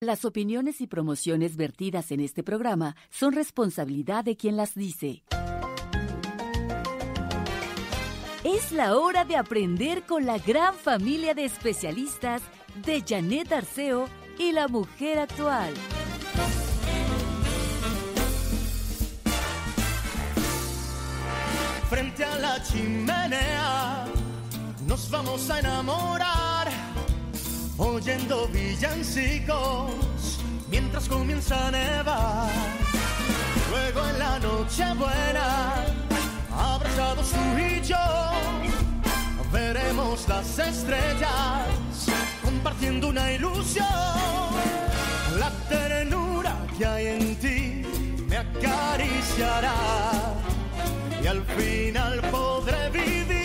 Las opiniones y promociones vertidas en este programa son responsabilidad de quien las dice. Es la hora de aprender con la gran familia de especialistas de Janet Arceo y la mujer actual. Frente a la chimenea nos vamos a enamorar oyendo villancicos mientras comienza a nevar. Luego en la noche buena, abrazados tú y yo, veremos las estrellas compartiendo una ilusión. La ternura que hay en ti me acariciará y al final podré vivir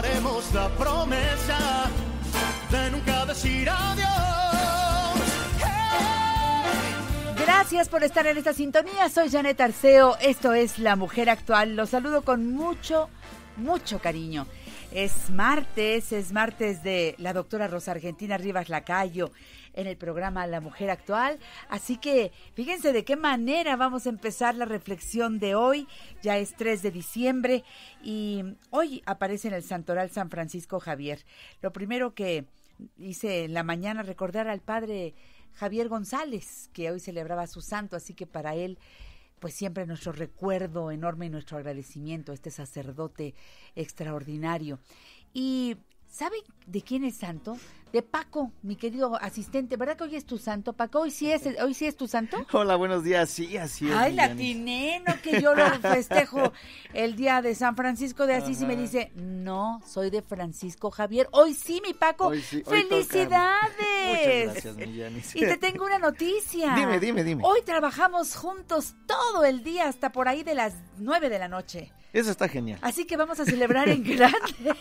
haremos la promesa de nunca decir adiós. Gracias por estar en esta sintonía. Soy Janet Arceo. Esto es La Mujer Actual. Los saludo con mucho, mucho cariño. Es martes, es martes de la doctora Rosa Argentina Rivas Lacayo en el programa La Mujer Actual. Así que fíjense de qué manera vamos a empezar la reflexión de hoy. Ya es 3 de diciembre y hoy aparece en el Santoral San Francisco Javier. Lo primero que hice en la mañana recordar al padre Javier González, que hoy celebraba su santo, así que para él pues siempre nuestro recuerdo enorme y nuestro agradecimiento a este sacerdote extraordinario. Y ¿saben de quién es santo? de Paco, mi querido asistente. ¿Verdad que hoy es tu santo, Paco? ¿Hoy sí es, hoy sí es tu santo? Hola, buenos días. Sí, así es. Ay, latiné, no que yo lo festejo el día de San Francisco de Asís y me dice, no, soy de Francisco Javier. Hoy sí, mi Paco. ¡Felicidades! Muchas gracias, Y te tengo una noticia. Dime, dime, dime. Hoy trabajamos juntos todo el día hasta por ahí de las nueve de la noche. Eso está genial. Así que vamos a celebrar en grande.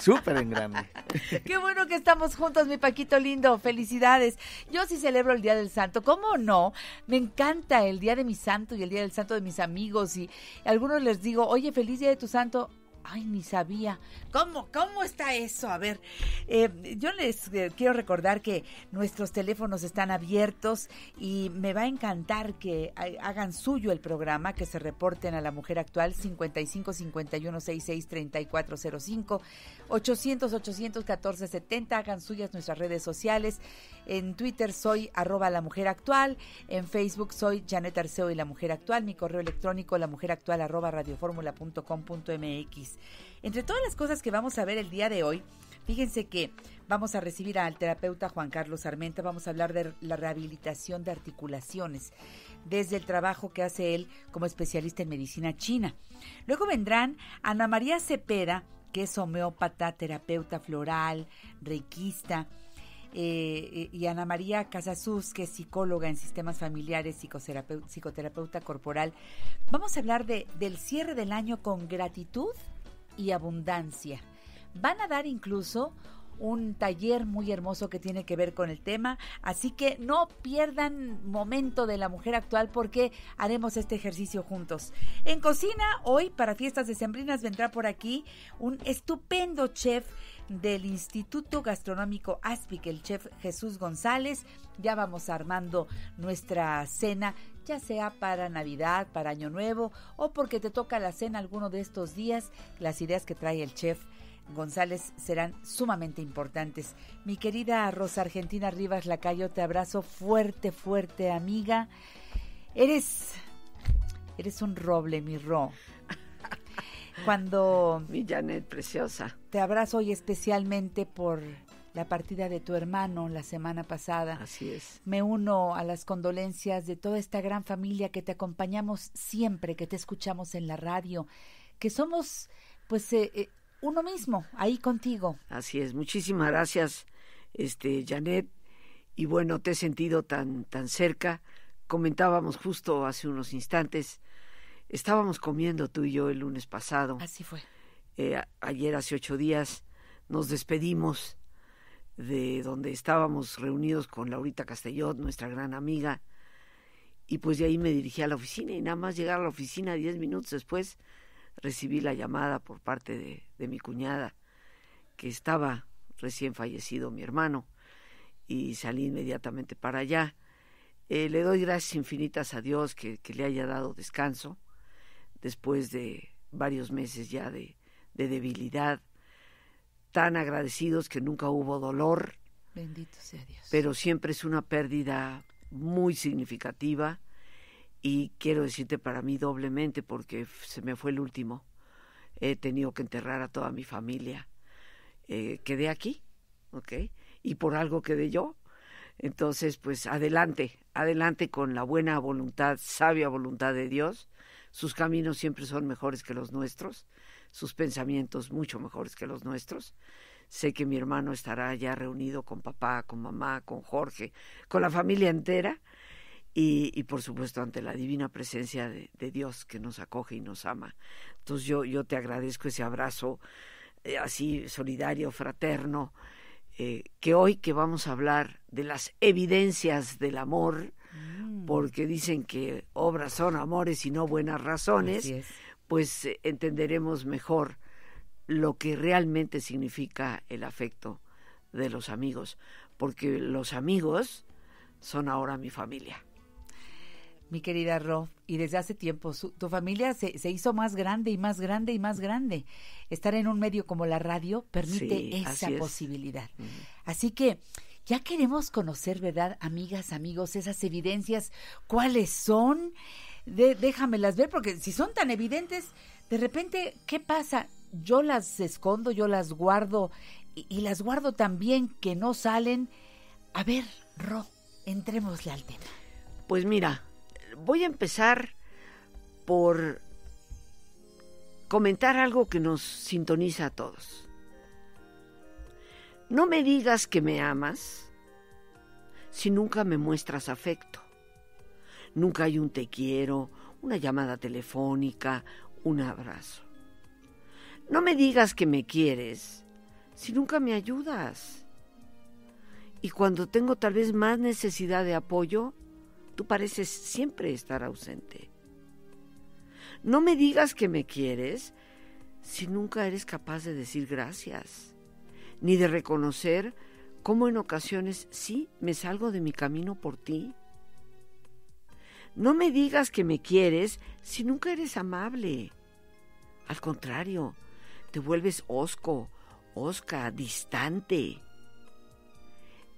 Súper en grande. Qué bueno que estamos juntos, mi Paquito lindo. Felicidades. Yo sí celebro el Día del Santo. ¿Cómo no? Me encanta el Día de mi Santo y el Día del Santo de mis amigos. Y a algunos les digo, oye, feliz Día de tu Santo. Ay, ni sabía. ¿Cómo, cómo está eso? A ver, eh, yo les eh, quiero recordar que nuestros teléfonos están abiertos y me va a encantar que hagan suyo el programa, que se reporten a la mujer actual 55 51 66 3405 800 814 70. Hagan suyas nuestras redes sociales. En Twitter soy arroba la mujer actual. En Facebook soy Janet Arceo y la mujer actual. Mi correo electrónico la mujer actual arroba radioformula.com.mx. Entre todas las cosas que vamos a ver el día de hoy, fíjense que vamos a recibir al terapeuta Juan Carlos Armenta, vamos a hablar de la rehabilitación de articulaciones desde el trabajo que hace él como especialista en medicina china. Luego vendrán Ana María Cepeda, que es homeópata, terapeuta floral, reikista, eh, y Ana María Casasus, que es psicóloga en sistemas familiares, psicoterapeuta, corporal. Vamos a hablar de, del cierre del año con gratitud y abundancia. Van a dar incluso un taller muy hermoso que tiene que ver con el tema, así que no pierdan momento de la mujer actual porque haremos este ejercicio juntos. En cocina, hoy para fiestas decembrinas vendrá por aquí un estupendo chef del Instituto Gastronómico ASPIC, el chef Jesús González. Ya vamos armando nuestra cena, ya sea para Navidad, para Año Nuevo o porque te toca la cena alguno de estos días. Las ideas que trae el chef González serán sumamente importantes. Mi querida Rosa Argentina Rivas Lacayo, te abrazo fuerte, fuerte, amiga. Eres, eres un roble, mi Ro. Cuando... Mi Janet, preciosa. Te abrazo hoy especialmente por la partida de tu hermano la semana pasada. Así es. Me uno a las condolencias de toda esta gran familia que te acompañamos siempre, que te escuchamos en la radio, que somos, pues, eh, eh, uno mismo, ahí contigo. Así es. Muchísimas gracias, este, Janet. Y bueno, te he sentido tan, tan cerca. Comentábamos justo hace unos instantes Estábamos comiendo tú y yo el lunes pasado. Así fue. Eh, ayer, hace ocho días, nos despedimos de donde estábamos reunidos con Laurita Castellot, nuestra gran amiga, Y pues de ahí me dirigí a la oficina y nada más llegar a la oficina diez minutos después recibí la llamada por parte de, de mi cuñada que estaba recién fallecido mi hermano y salí inmediatamente para allá. Eh, le doy gracias infinitas a Dios que, que, le haya dado descanso después de varios meses ya de, de debilidad, tan agradecidos que nunca hubo dolor. Bendito sea Dios. Pero siempre es una pérdida muy significativa y quiero decirte para mí doblemente porque se me fue el último. He tenido que enterrar a toda mi familia. Eh, quedé aquí, ¿ok? Y por algo quedé yo. Entonces, pues adelante, adelante con la buena voluntad, sabia voluntad de Dios. Sus caminos siempre son mejores que los nuestros, sus pensamientos mucho mejores que los nuestros. Sé que mi hermano estará ya reunido con papá, con mamá, con Jorge, con la familia entera y, por supuesto ante la divina presencia de, Dios que nos acoge y nos ama. Entonces yo, yo te agradezco ese abrazo eh, así solidario, fraterno, eh, que hoy que vamos a hablar de las evidencias del amor. Porque dicen que obras son amores y no buenas razones, pues eh, entenderemos mejor lo que realmente significa el afecto de los amigos, porque los amigos son ahora mi familia. Mi querida Ro, y desde hace tiempo su, tu familia se, se, hizo más grande y más grande y más grande. Estar en un medio como la radio permite sí, esa posibilidad. Así que ya queremos conocer, ¿verdad, amigas, amigos, esas evidencias? ¿Cuáles son? Déjamelas ver, porque si son tan evidentes, de repente, ¿qué pasa? Yo las escondo, yo las guardo y, y las guardo también que no salen. A ver, Ro, entrémosle al tema. Pues mira, voy a empezar por comentar algo que nos sintoniza a todos. No me digas que me amas si nunca me muestras afecto. Nunca hay un te quiero, una llamada telefónica, un abrazo. No me digas que me quieres si nunca me ayudas. Y cuando tengo tal vez más necesidad de apoyo, tú pareces siempre estar ausente. No me digas que me quieres si nunca eres capaz de decir gracias, ni de reconocer cómo en ocasiones sí me salgo de mi camino por ti. No me digas que me quieres si nunca eres amable. Al contrario, te vuelves osco, osca, distante.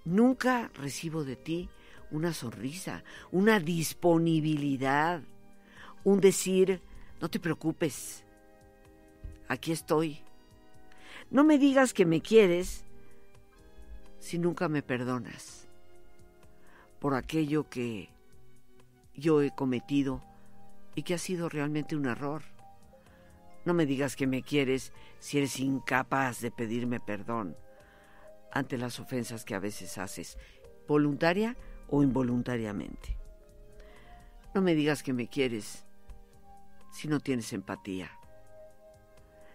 Nunca recibo de ti una sonrisa, una disponibilidad, un decir, no te preocupes, aquí estoy. No me digas que me quieres si nunca me perdonas por aquello que yo he cometido y que ha sido realmente un error. No me digas que me quieres si eres incapaz de pedirme perdón ante las ofensas que a veces haces, voluntaria o involuntariamente. No me digas que me quieres si no tienes empatía,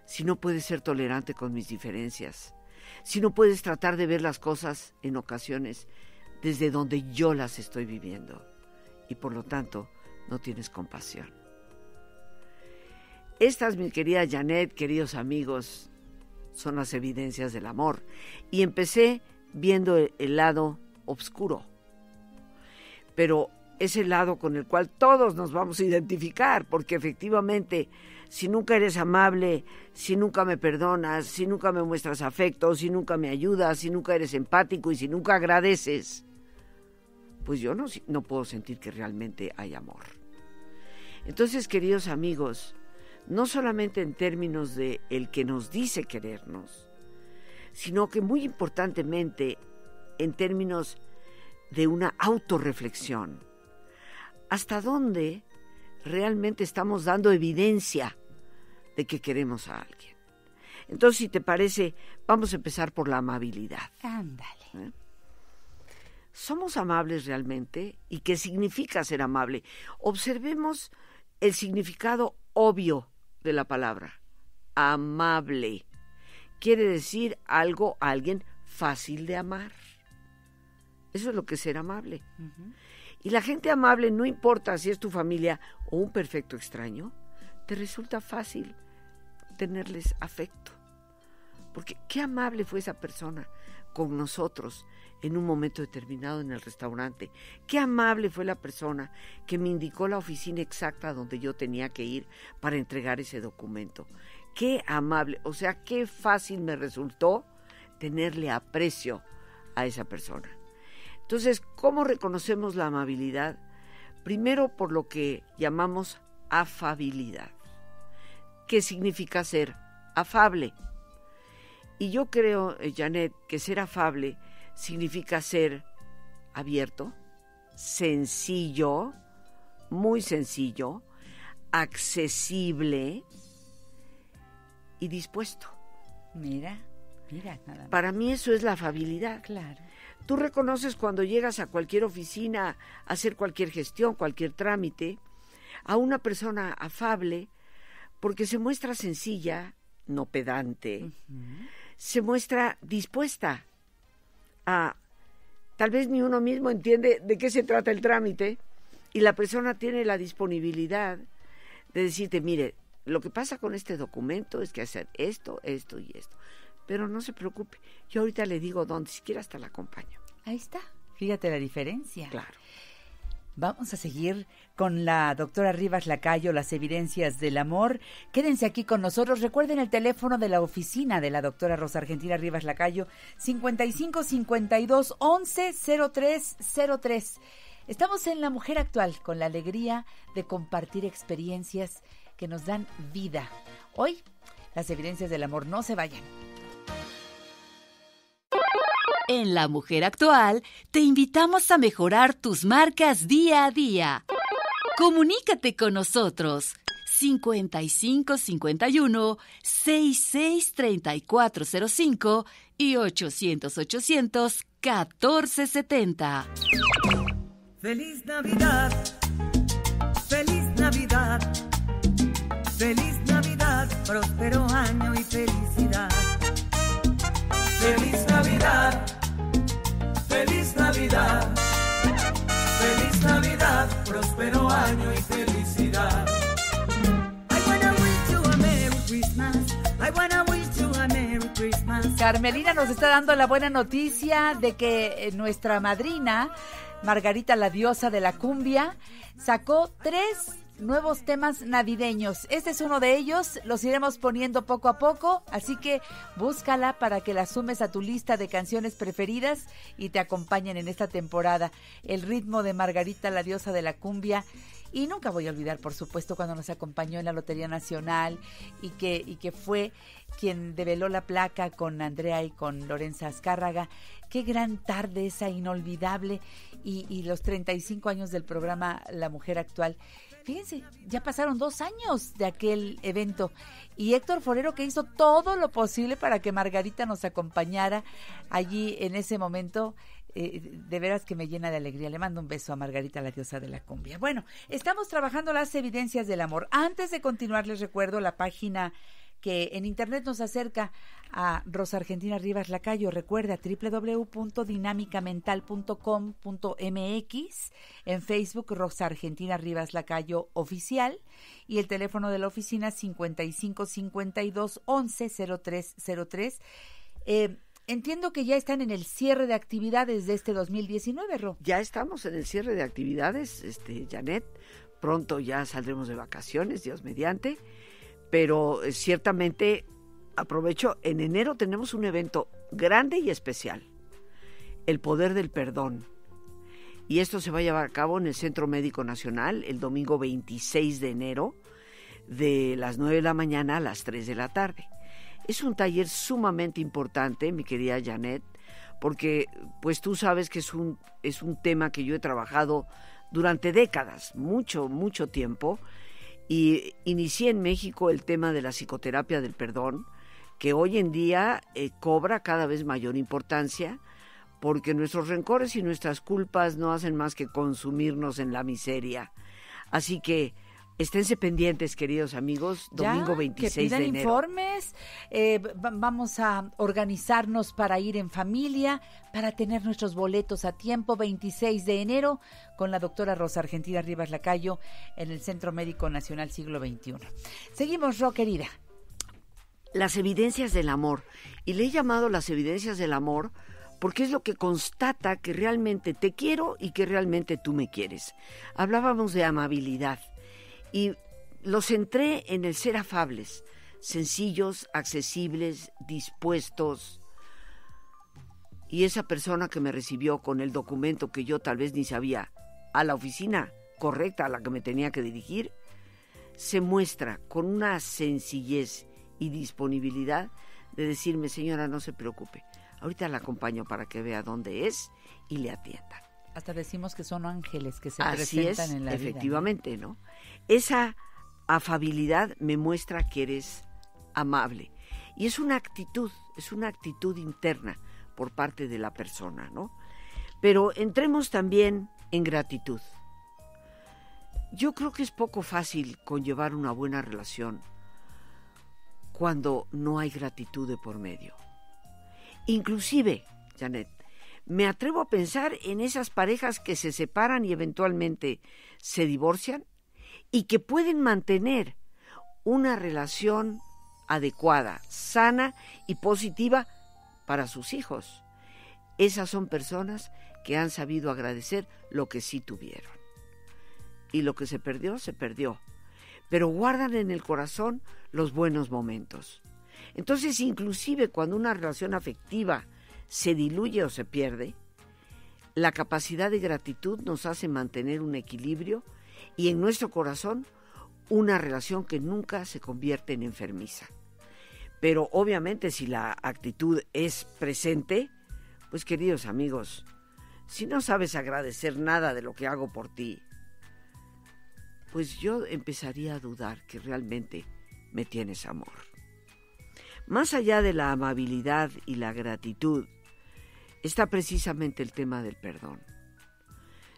si no puedes ser tolerante con mis diferencias, si no puedes tratar de ver las cosas en ocasiones desde donde yo las estoy viviendo y por lo tanto no tienes compasión. Estas, mi querida Janet, queridos amigos, son las evidencias del amor. Y empecé viendo el lado oscuro pero es el lado con el cual todos nos vamos a identificar, porque efectivamente, si nunca eres amable, si nunca me perdonas, si nunca me muestras afecto, si nunca me ayudas, si nunca eres empático y si nunca agradeces, pues yo no, no puedo sentir que realmente hay amor. Entonces, queridos amigos, no solamente en términos de el que nos dice querernos, sino que muy importantemente en términos de una autorreflexión. ¿Hasta dónde realmente estamos dando evidencia de que queremos a alguien? Entonces, si te parece, vamos a empezar por la amabilidad. Ándale. ¿Eh? ¿Somos amables realmente? ¿Y qué significa ser amable? Observemos el significado obvio de la palabra. Amable. Quiere decir algo, alguien fácil de amar. Eso es lo que es ser amable. Uh -huh. Y la gente amable, no importa si es tu familia o un perfecto extraño, te resulta fácil tenerles afecto. Porque qué amable fue esa persona con nosotros en un momento determinado en el restaurante. Qué amable fue la persona que me indicó la oficina exacta donde yo tenía que ir para entregar ese documento. Qué amable, o sea, qué fácil me resultó tenerle aprecio a esa persona. Entonces, ¿cómo reconocemos la amabilidad? Primero por lo que llamamos afabilidad. ¿Qué significa ser afable? Y yo creo, eh, Janet, que ser afable significa ser abierto, sencillo, muy sencillo, accesible y dispuesto. Mira, mira, nada más. Para mí eso es la afabilidad. Claro. Tú reconoces cuando llegas a cualquier oficina a hacer cualquier gestión, cualquier trámite, a una persona afable porque se muestra sencilla, no pedante, se muestra dispuesta a... Tal vez ni uno mismo entiende de qué se trata el trámite y la persona tiene la disponibilidad de decirte, mire, lo que pasa con este documento es que hacer esto, esto y esto. Pero no se preocupe, yo ahorita le digo dónde, siquiera hasta la acompaño. Ahí está. Fíjate la diferencia. Claro. Vamos a seguir con la doctora Rivas Lacayo, las evidencias del amor. Quédense aquí con nosotros. Recuerden el teléfono de la oficina de la doctora Rosa Argentina Rivas Lacayo, 55 52 11 03 03. Estamos en La Mujer Actual con la alegría de compartir experiencias que nos dan vida. Hoy, las evidencias del amor. No se vayan. En La Mujer Actual te invitamos a mejorar tus marcas día a día. Comunícate con nosotros 55 51 66 3405 y 800 800 1470. Feliz Navidad, feliz Navidad, feliz Navidad, próspero año y felicidad. Feliz Navidad, feliz Navidad, feliz Navidad, próspero año y felicidad. I wanna wish you a Merry Christmas, I wanna wish you a Merry Christmas. Carmelina nos está dando la buena noticia de que eh, nuestra madrina, Margarita la diosa de la cumbia, sacó tres nuevos temas navideños. Este es uno de ellos, los iremos poniendo poco a poco, así que búscala para que la sumes a tu lista de canciones preferidas y te acompañen en esta temporada. El ritmo de Margarita la diosa de la cumbia. Y nunca voy a olvidar, por supuesto, cuando nos acompañó en la Lotería Nacional y que, y que fue quien develó la placa con Andrea y con Lorenza Azcárraga. Qué gran tarde esa inolvidable y, y los 35 años del programa La Mujer Actual. Fíjense, ya pasaron dos años de aquel evento y Héctor Forero que hizo todo lo posible para que Margarita nos acompañara allí en ese momento. eh, de veras que me llena de alegría. Le mando un beso a Margarita, la diosa de la cumbia. Bueno, estamos trabajando las evidencias del amor. Antes de continuar, les recuerdo la página que en internet nos acerca a Rosa Argentina Rivas Lacayo. Recuerda www.dinamicamental.com.mx, en Facebook Rosa Argentina Rivas Lacayo Oficial y el teléfono de la oficina 55 52 11 0303. Eh, entiendo que ya están en el cierre de actividades de este 2019, Ro. Ya estamos en el cierre de actividades, este, Janet. Pronto ya saldremos de vacaciones, Dios mediante. Pero eh, ciertamente aprovecho, en enero tenemos un evento grande y especial, el poder del perdón. Y esto se va a llevar a cabo en el Centro Médico Nacional el domingo 26 de enero, de las 9 de la mañana a las 3 de la tarde. Es un taller sumamente importante, mi querida Janet, porque pues tú sabes que es un, es un tema que yo he trabajado durante décadas, mucho, mucho tiempo, y inicié en México el tema de la psicoterapia del perdón, que hoy en día eh, cobra cada vez mayor importancia, porque nuestros rencores y nuestras culpas no hacen más que consumirnos en la miseria. Así que Esténse pendientes, queridos amigos, domingo Ya, 26 que pidan de enero. informes, eh, va- vamos a organizarnos para ir en familia, para tener nuestros boletos a tiempo, 26 de enero, con la doctora Rosa Argentina Rivas Lacayo en el Centro Médico Nacional Siglo XXI. Seguimos, Ro, querida. las evidencias del amor. Y le he llamado las evidencias del amor porque es lo que constata que realmente te quiero y que realmente tú me quieres. Hablábamos de amabilidad y lo centré en el ser afables, sencillos, accesibles, dispuestos. Y esa persona que me recibió con el documento que yo tal vez ni sabía a la oficina correcta a la que me tenía que dirigir, se muestra con una sencillez y disponibilidad de decirme, señora, no se preocupe, ahorita la acompaño para que vea dónde es y le atienda. Hasta decimos que son ángeles que se Así es, presentan en la vida, ¿no? efectivamente, ¿no? Esa afabilidad me muestra que eres amable. Y es una actitud, es una actitud interna por parte de la persona, ¿no? Pero entremos también en gratitud. Yo creo que es poco fácil conllevar una buena relación cuando no hay gratitud de por medio. Inclusive, Janet, me atrevo a pensar en esas parejas que se separan y eventualmente se divorcian y que pueden mantener una relación adecuada, sana y positiva para sus hijos. Esas son personas que han sabido agradecer lo que sí tuvieron. Y lo que se perdió, se perdió. Pero guardan en el corazón los buenos momentos. Entonces, inclusive cuando una relación afectiva se diluye o se pierde, la capacidad de gratitud nos hace mantener un equilibrio y en nuestro corazón una relación que nunca se convierte en enfermiza. Pero obviamente si la actitud es presente, pues queridos amigos, si no sabes agradecer nada de lo que hago por ti, pues yo empezaría a dudar que realmente me tienes amor. Más allá de la amabilidad y la gratitud, está precisamente el tema del perdón.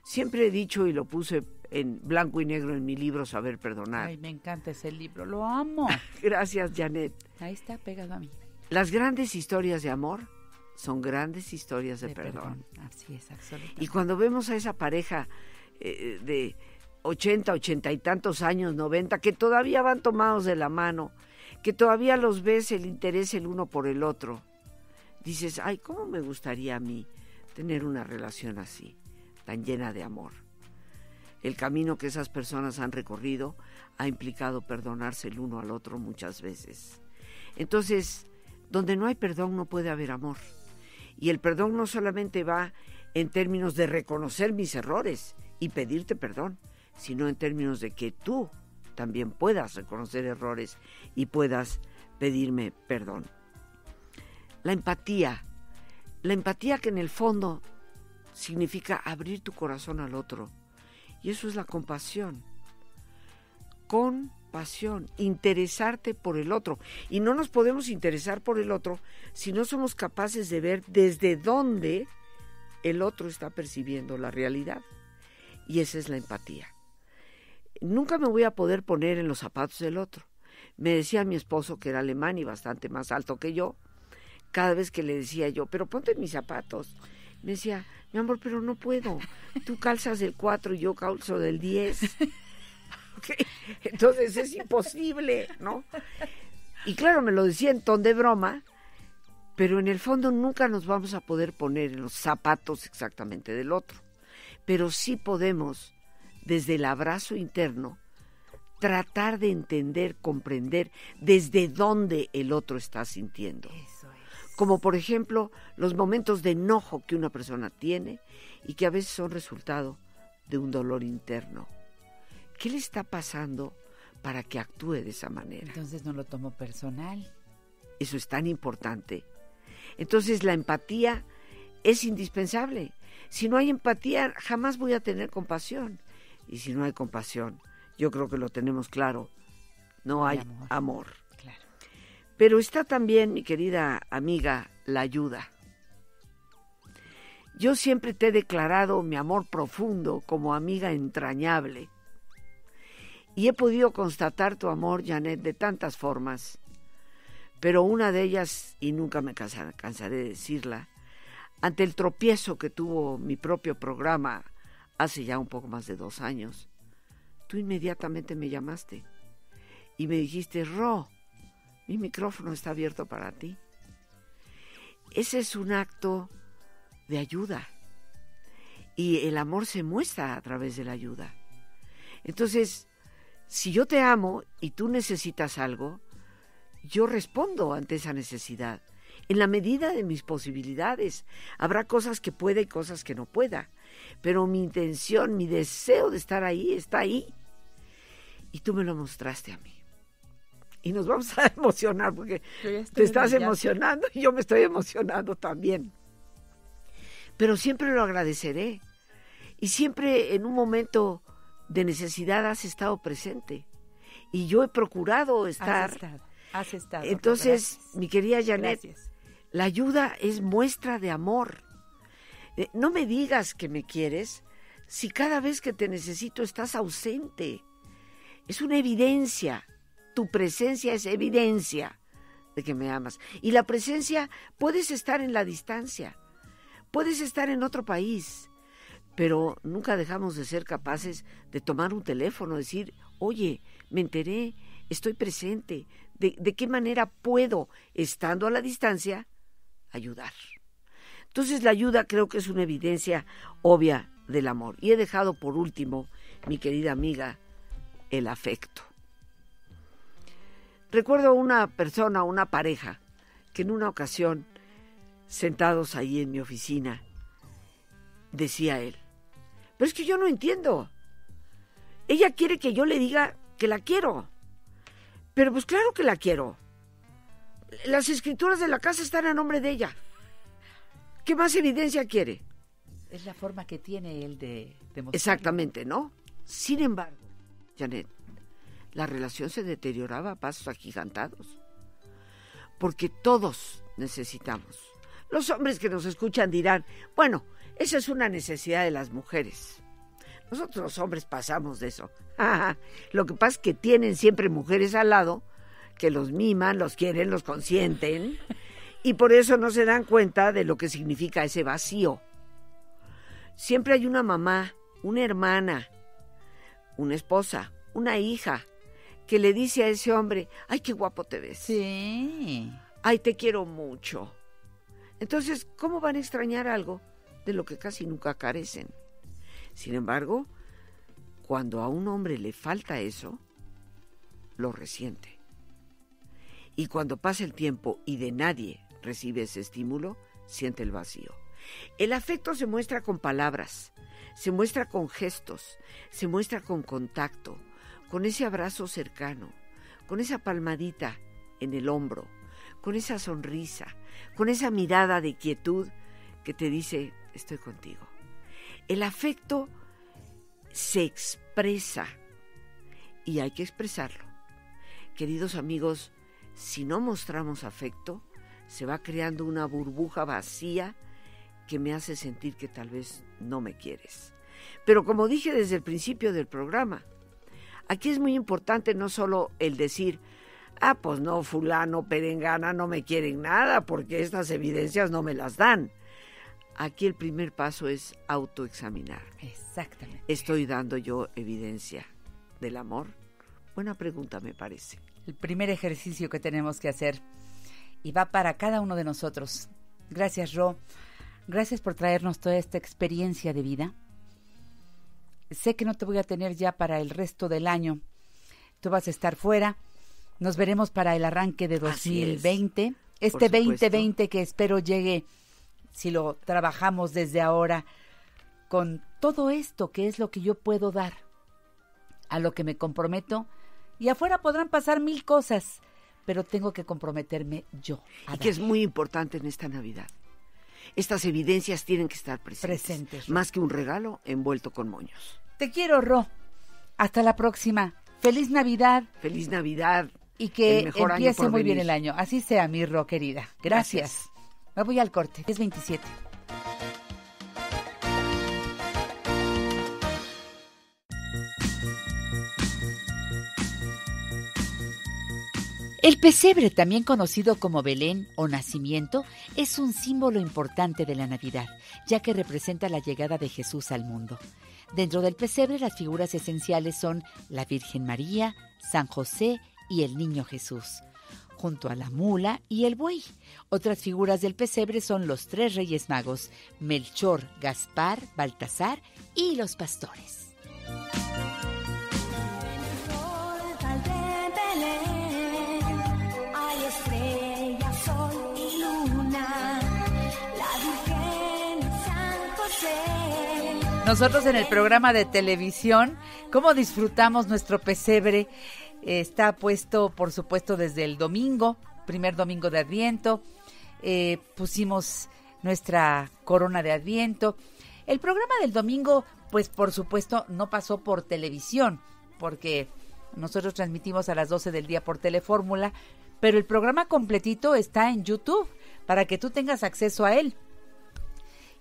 Siempre he dicho y lo puse en blanco y negro en mi libro Saber Perdonar. Ay, me encanta ese libro, lo amo. Gracias, Janet. Ahí está pegado a mí. Las grandes historias de amor son grandes historias de, perdón. Así es, absolutamente. Y cuando vemos a esa pareja eh, de 80, 80 y tantos años, 90, que todavía van tomados de la mano, que todavía los ves el interés el uno por el otro, dices, ay, ¿cómo me gustaría a mí tener una relación así, tan llena de amor? El camino que esas personas han recorrido ha implicado perdonarse el uno al otro muchas veces. Entonces, donde no hay perdón no puede haber amor. Y el perdón no solamente va en términos de reconocer mis errores y pedirte perdón, sino en términos de que tú también puedas reconocer errores y puedas pedirme perdón. La empatía, la empatía que en el fondo significa abrir tu corazón al otro. Y eso es la compasión. Compasión, interesarte por el otro. Y no nos podemos interesar por el otro si no somos capaces de ver desde dónde el otro está percibiendo la realidad. Y esa es la empatía. Nunca me voy a poder poner en los zapatos del otro. Me decía mi esposo, que era alemán y bastante más alto que yo, cada vez que le decía yo, pero ponte mis zapatos. Me decía, mi amor, pero no puedo. Tú calzas del 4 y yo calzo del 10. Ok, Entonces es imposible, ¿no? Y claro, me lo decía en ton de broma, pero en el fondo nunca nos vamos a poder poner en los zapatos exactamente del otro. Pero sí podemos, desde el abrazo interno, tratar de entender, comprender desde dónde el otro está sintiendo. Eso es. Como por ejemplo los momentos de enojo que una persona tiene y que a veces son resultado de un dolor interno. ¿Qué le está pasando para que actúe de esa manera? Entonces no lo tomo personal. Eso es tan importante. Entonces la empatía es indispensable. Si no hay empatía, jamás voy a tener compasión. Y si no hay compasión, yo creo que lo tenemos claro, no hay amor. amor. Claro. Pero está también, mi querida amiga, la ayuda. Yo siempre te he declarado mi amor profundo como amiga entrañable. Y he podido constatar tu amor, Janet, de tantas formas. Pero una de ellas, y nunca me cansa- cansaré de decirla, ante el tropiezo que tuvo mi propio programa hace ya un poco más de dos años, tú inmediatamente me llamaste y me dijiste, Ro, mi micrófono está abierto para ti. Ese es un acto de ayuda y el amor se muestra a través de la ayuda. Entonces, si yo te amo y tú necesitas algo, yo respondo ante esa necesidad. En la medida de mis posibilidades. Habrá cosas que pueda y cosas que no pueda. Pero mi intención, mi deseo de estar ahí está ahí. Y tú me lo mostraste a mí. Y nos vamos a emocionar porque te estás emocionando y yo me estoy emocionando también. Pero siempre lo agradeceré. Y siempre en un momento de necesidad has estado presente. Y yo he procurado estar. Has estado. Has estado. Entonces, gracias. mi querida Janet, Gracias. la ayuda es muestra de amor. Eh, No me digas que me quieres si cada vez que te necesito estás ausente. Es una evidencia. Tu presencia es evidencia de que me amas. Y la presencia puedes estar en la distancia, puedes estar en otro país, pero nunca dejamos de ser capaces de tomar un teléfono, decir, oye, me enteré, estoy presente, de, de qué manera puedo, estando a la distancia, ayudar. Entonces la ayuda creo que es una evidencia obvia del amor. Y he dejado por último, mi querida amiga, el afecto. Recuerdo una persona, una pareja, que en una ocasión, sentados ahí en mi oficina, decía él, pero es que yo no entiendo. Ella quiere que yo le diga que la quiero. Pero pues claro que la quiero. Las escrituras de la casa están a nombre de ella. ¿Qué más evidencia quiere? Es la forma que tiene él de demostrar. Exactamente, ¿no? Sin embargo, Janet, la relación se deterioraba a pasos agigantados. Porque todos necesitamos. Los hombres que nos escuchan dirán, bueno, esa es una necesidad de las mujeres. Nosotros los hombres pasamos de eso. Lo que pasa es que tienen siempre mujeres al lado que los miman, los quieren, los consienten y por eso no se dan cuenta de lo que significa ese vacío. Siempre hay una mamá, una hermana, una esposa, una hija que le dice a ese hombre, ay, qué guapo te ves. Sí. Ay, te quiero mucho. Entonces, ¿cómo van a extrañar algo de lo que casi nunca carecen? Sin embargo, cuando a un hombre le falta eso, lo resiente. Y cuando pasa el tiempo y de nadie recibe ese estímulo, siente el vacío. El afecto se muestra con palabras, se muestra con gestos, se muestra con contacto, con ese abrazo cercano, con esa palmadita en el hombro, con esa sonrisa, con esa mirada de quietud que te dice, estoy contigo. El afecto se expresa y hay que expresarlo. Queridos amigos, si no mostramos afecto, se va creando una burbuja vacía que me hace sentir que tal vez no me quieres. Pero como dije desde el principio del programa, aquí es muy importante no solo el decir, ah, pues no, fulano, perengana, no me quieren nada porque estas evidencias no me las dan. Aquí el primer paso es autoexaminar. Exactamente. ¿Estoy dando yo evidencia del amor? Buena pregunta me parece. El primer ejercicio que tenemos que hacer. Y va para cada uno de nosotros. Gracias, Ro. Gracias por traernos toda esta experiencia de vida. Sé que no te voy a tener ya para el resto del año. Tú vas a estar fuera. Nos veremos para el arranque de Así es. 2020. Este Por supuesto. 2020 que espero llegue, si lo trabajamos desde ahora, con todo esto que es lo que yo puedo dar, a lo que me comprometo. Y afuera podrán pasar mil cosas, pero tengo que comprometerme yo. a Y que es muy importante en esta Navidad. Estas evidencias tienen que estar presentes. Presentes. Más que un regalo envuelto con moños. Te quiero, Ro. Hasta la próxima. Feliz Navidad Feliz Navidad. y que empiece muy bien el año. Así sea, mi Ro, querida. Gracias. Gracias. Me voy al corte. Es 27. El pesebre, también conocido como Belén o nacimiento, es un símbolo importante de la Navidad, ya que representa la llegada de Jesús al mundo. Dentro del pesebre las figuras esenciales son la Virgen María, San José y el Niño Jesús, junto a la mula y el buey. Otras figuras del pesebre son los tres reyes magos, Melchor, Gaspar, Baltasar y los pastores. Nosotros en el programa de televisión, ¿cómo disfrutamos nuestro pesebre? Está puesto, por supuesto, desde el domingo, primer domingo de Adviento. Eh, pusimos nuestra corona de Adviento. El programa del domingo, pues por supuesto, no pasó por televisión, porque nosotros transmitimos a las 12 del día por Telefórmula, pero el programa completito está en YouTube para que tú tengas acceso a él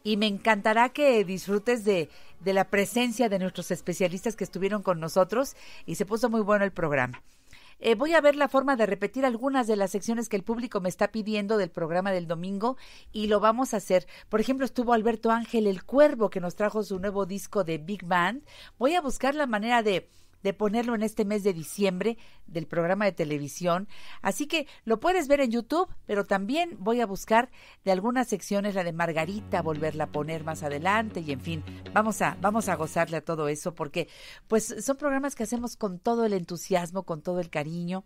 y me encantará que disfrutes de, de, la presencia de nuestros especialistas que estuvieron con nosotros y se puso muy bueno el programa. Eh, voy a ver la forma de repetir algunas de las secciones que el público me está pidiendo del programa del domingo y lo vamos a hacer. Por ejemplo, estuvo Alberto Ángel el Cuervo que nos trajo su nuevo disco de Big Band. Voy a buscar la manera de de ponerlo en este mes de diciembre del programa de televisión. Así que lo puedes ver en YouTube, pero también voy a buscar de algunas secciones la de Margarita, volverla a poner más adelante y en fin, vamos a vamos a gozarle a todo eso porque pues son programas que hacemos con todo el entusiasmo, con todo el cariño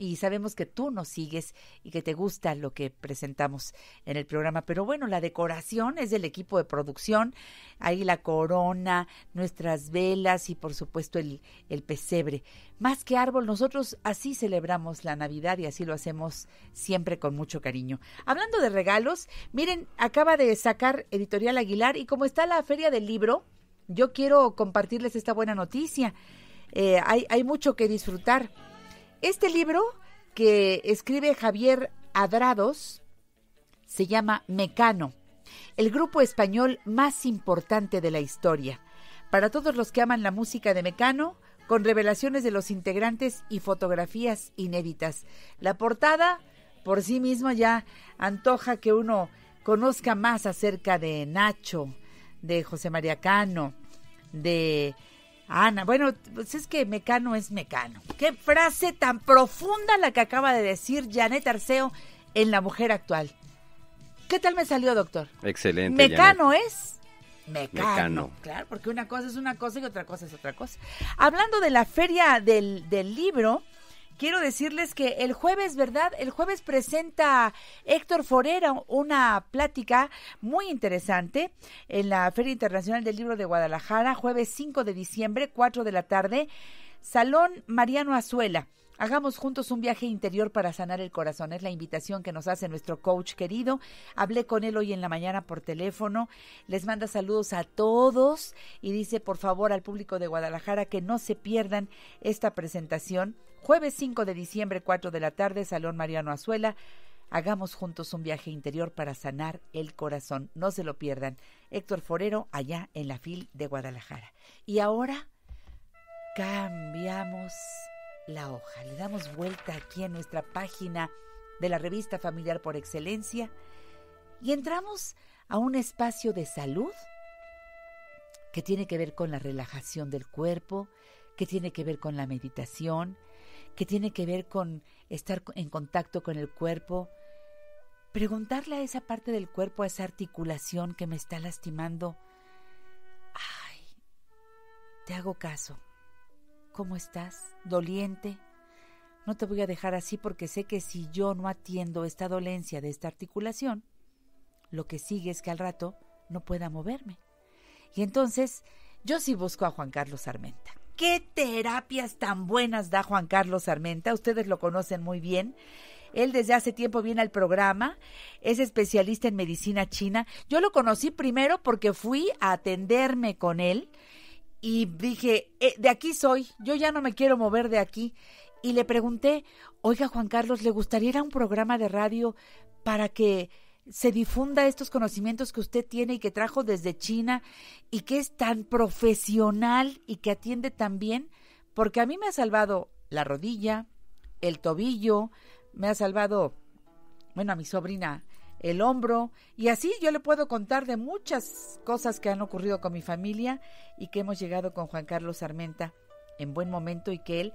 y sabemos que tú nos sigues y que te gusta lo que presentamos en el programa. Pero bueno, la decoración es del equipo de producción, ahí la corona, nuestras velas y por supuesto el, el pesebre. Más que árbol, nosotros así celebramos la Navidad y así lo hacemos siempre con mucho cariño. Hablando de regalos, miren, acaba de sacar Editorial Aguilar y como está la feria del libro, yo quiero compartirles esta buena noticia. Eh, hay, hay mucho que disfrutar. Este libro que escribe Javier Adrados se llama Mecano, el grupo español más importante de la historia. Para todos los que aman la música de Mecano, con revelaciones de los integrantes y fotografías inéditas. La portada por sí mismo ya antoja que uno conozca más acerca de Nacho, de José María Cano, de Ana, bueno, pues es que Mecano es Mecano. Qué frase tan profunda la que acaba de decir Janet Arceo en La Mujer Actual. ¿Qué tal me salió, doctor? Excelente. Mecano es mecano. Mecano. Claro, porque una cosa es una cosa y otra cosa es otra cosa. Hablando de la feria del, del libro, quiero decirles que el jueves, ¿verdad? El jueves presenta Héctor Forera una plática muy interesante en la Feria Internacional del Libro de Guadalajara, jueves 5 de diciembre, 4 de la tarde, Salón Mariano Azuela. Hagamos juntos un viaje interior para sanar el corazón. Es la invitación que nos hace nuestro coach querido. Hablé con él hoy en la mañana por teléfono. Les manda saludos a todos y dice por favor al público de Guadalajara que no se pierdan esta presentación. Jueves 5 de diciembre, 4 de la tarde, Salón Mariano Azuela. Hagamos juntos un viaje interior para sanar el corazón. No se lo pierdan. Héctor Forero, allá en la FIL de Guadalajara. Y ahora cambiamos la hoja. Le damos vuelta aquí en nuestra página de la revista familiar por excelencia y entramos a un espacio de salud que tiene que ver con la relajación del cuerpo, que tiene que ver con la meditación, que tiene que ver con estar en contacto con el cuerpo, preguntarle a esa parte del cuerpo, a esa articulación que me está lastimando, ay, te hago caso, ¿cómo estás? ¿Doliente? No te voy a dejar así porque sé que si yo no atiendo esta dolencia de esta articulación, lo que sigue es que al rato no pueda moverme. Y entonces yo sí busco a Juan Carlos Armenta. ¿Qué terapias tan buenas da Juan Carlos Armenta? Ustedes lo conocen muy bien. Él desde hace tiempo viene al programa, es especialista en medicina china. Yo lo conocí primero porque fui a atenderme con él y dije, eh, de aquí soy, yo ya no me quiero mover de aquí. Y le pregunté, oiga Juan Carlos, ¿le gustaría un programa de radio para que se difunda estos conocimientos que usted tiene y que trajo desde China y que es tan profesional y que atiende tan bien? Porque a mí me ha salvado la rodilla, el tobillo, me ha salvado, bueno, a mi sobrina el hombro y así yo le puedo contar de muchas cosas que han ocurrido con mi familia y que hemos llegado con Juan Carlos Armenta en buen momento y que él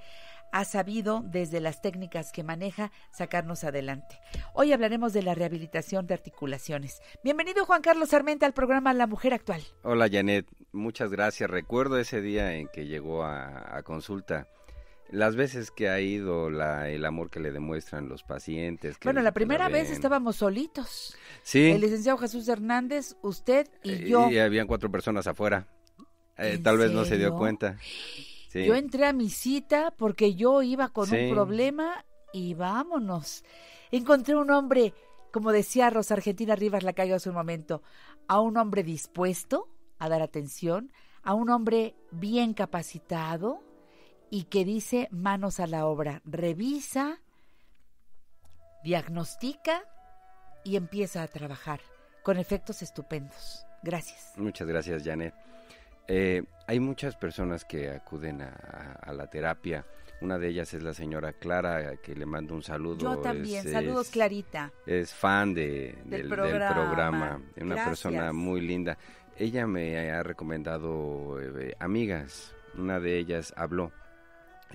ha sabido, desde las técnicas que maneja, sacarnos adelante. Hoy hablaremos de la rehabilitación de articulaciones. Bienvenido Juan Carlos Armenta al programa La Mujer Actual. Hola Janet, muchas gracias. Recuerdo ese día en que llegó a consulta. Las veces que ha ido, la, el amor que le demuestran los pacientes. que Bueno, la primera vez estábamos solitos. Sí. El licenciado Jesús Hernández, usted y eh, yo. Y habían cuatro personas afuera. Eh, ¿En tal vez no se dio cuenta. Sí. Yo entré a mi cita porque yo iba con Sí. un problema y vámonos. Encontré un hombre, como decía Rosa Argentina Rivas Lacayo hace un momento, a un hombre dispuesto a dar atención, a un hombre bien capacitado y que dice manos a la obra, revisa, diagnostica y empieza a trabajar con efectos estupendos. Gracias. Muchas gracias, Janet. Eh, hay muchas personas que acuden a, a- a la terapia. Una de ellas es la señora Clara, que le mando un saludo. Yo también. Es- Saludos, es- Clarita. es fan de, Del del, del programa. programa, una Gracias. persona muy linda. Ella me ha recomendado eh, amigas, una de ellas habló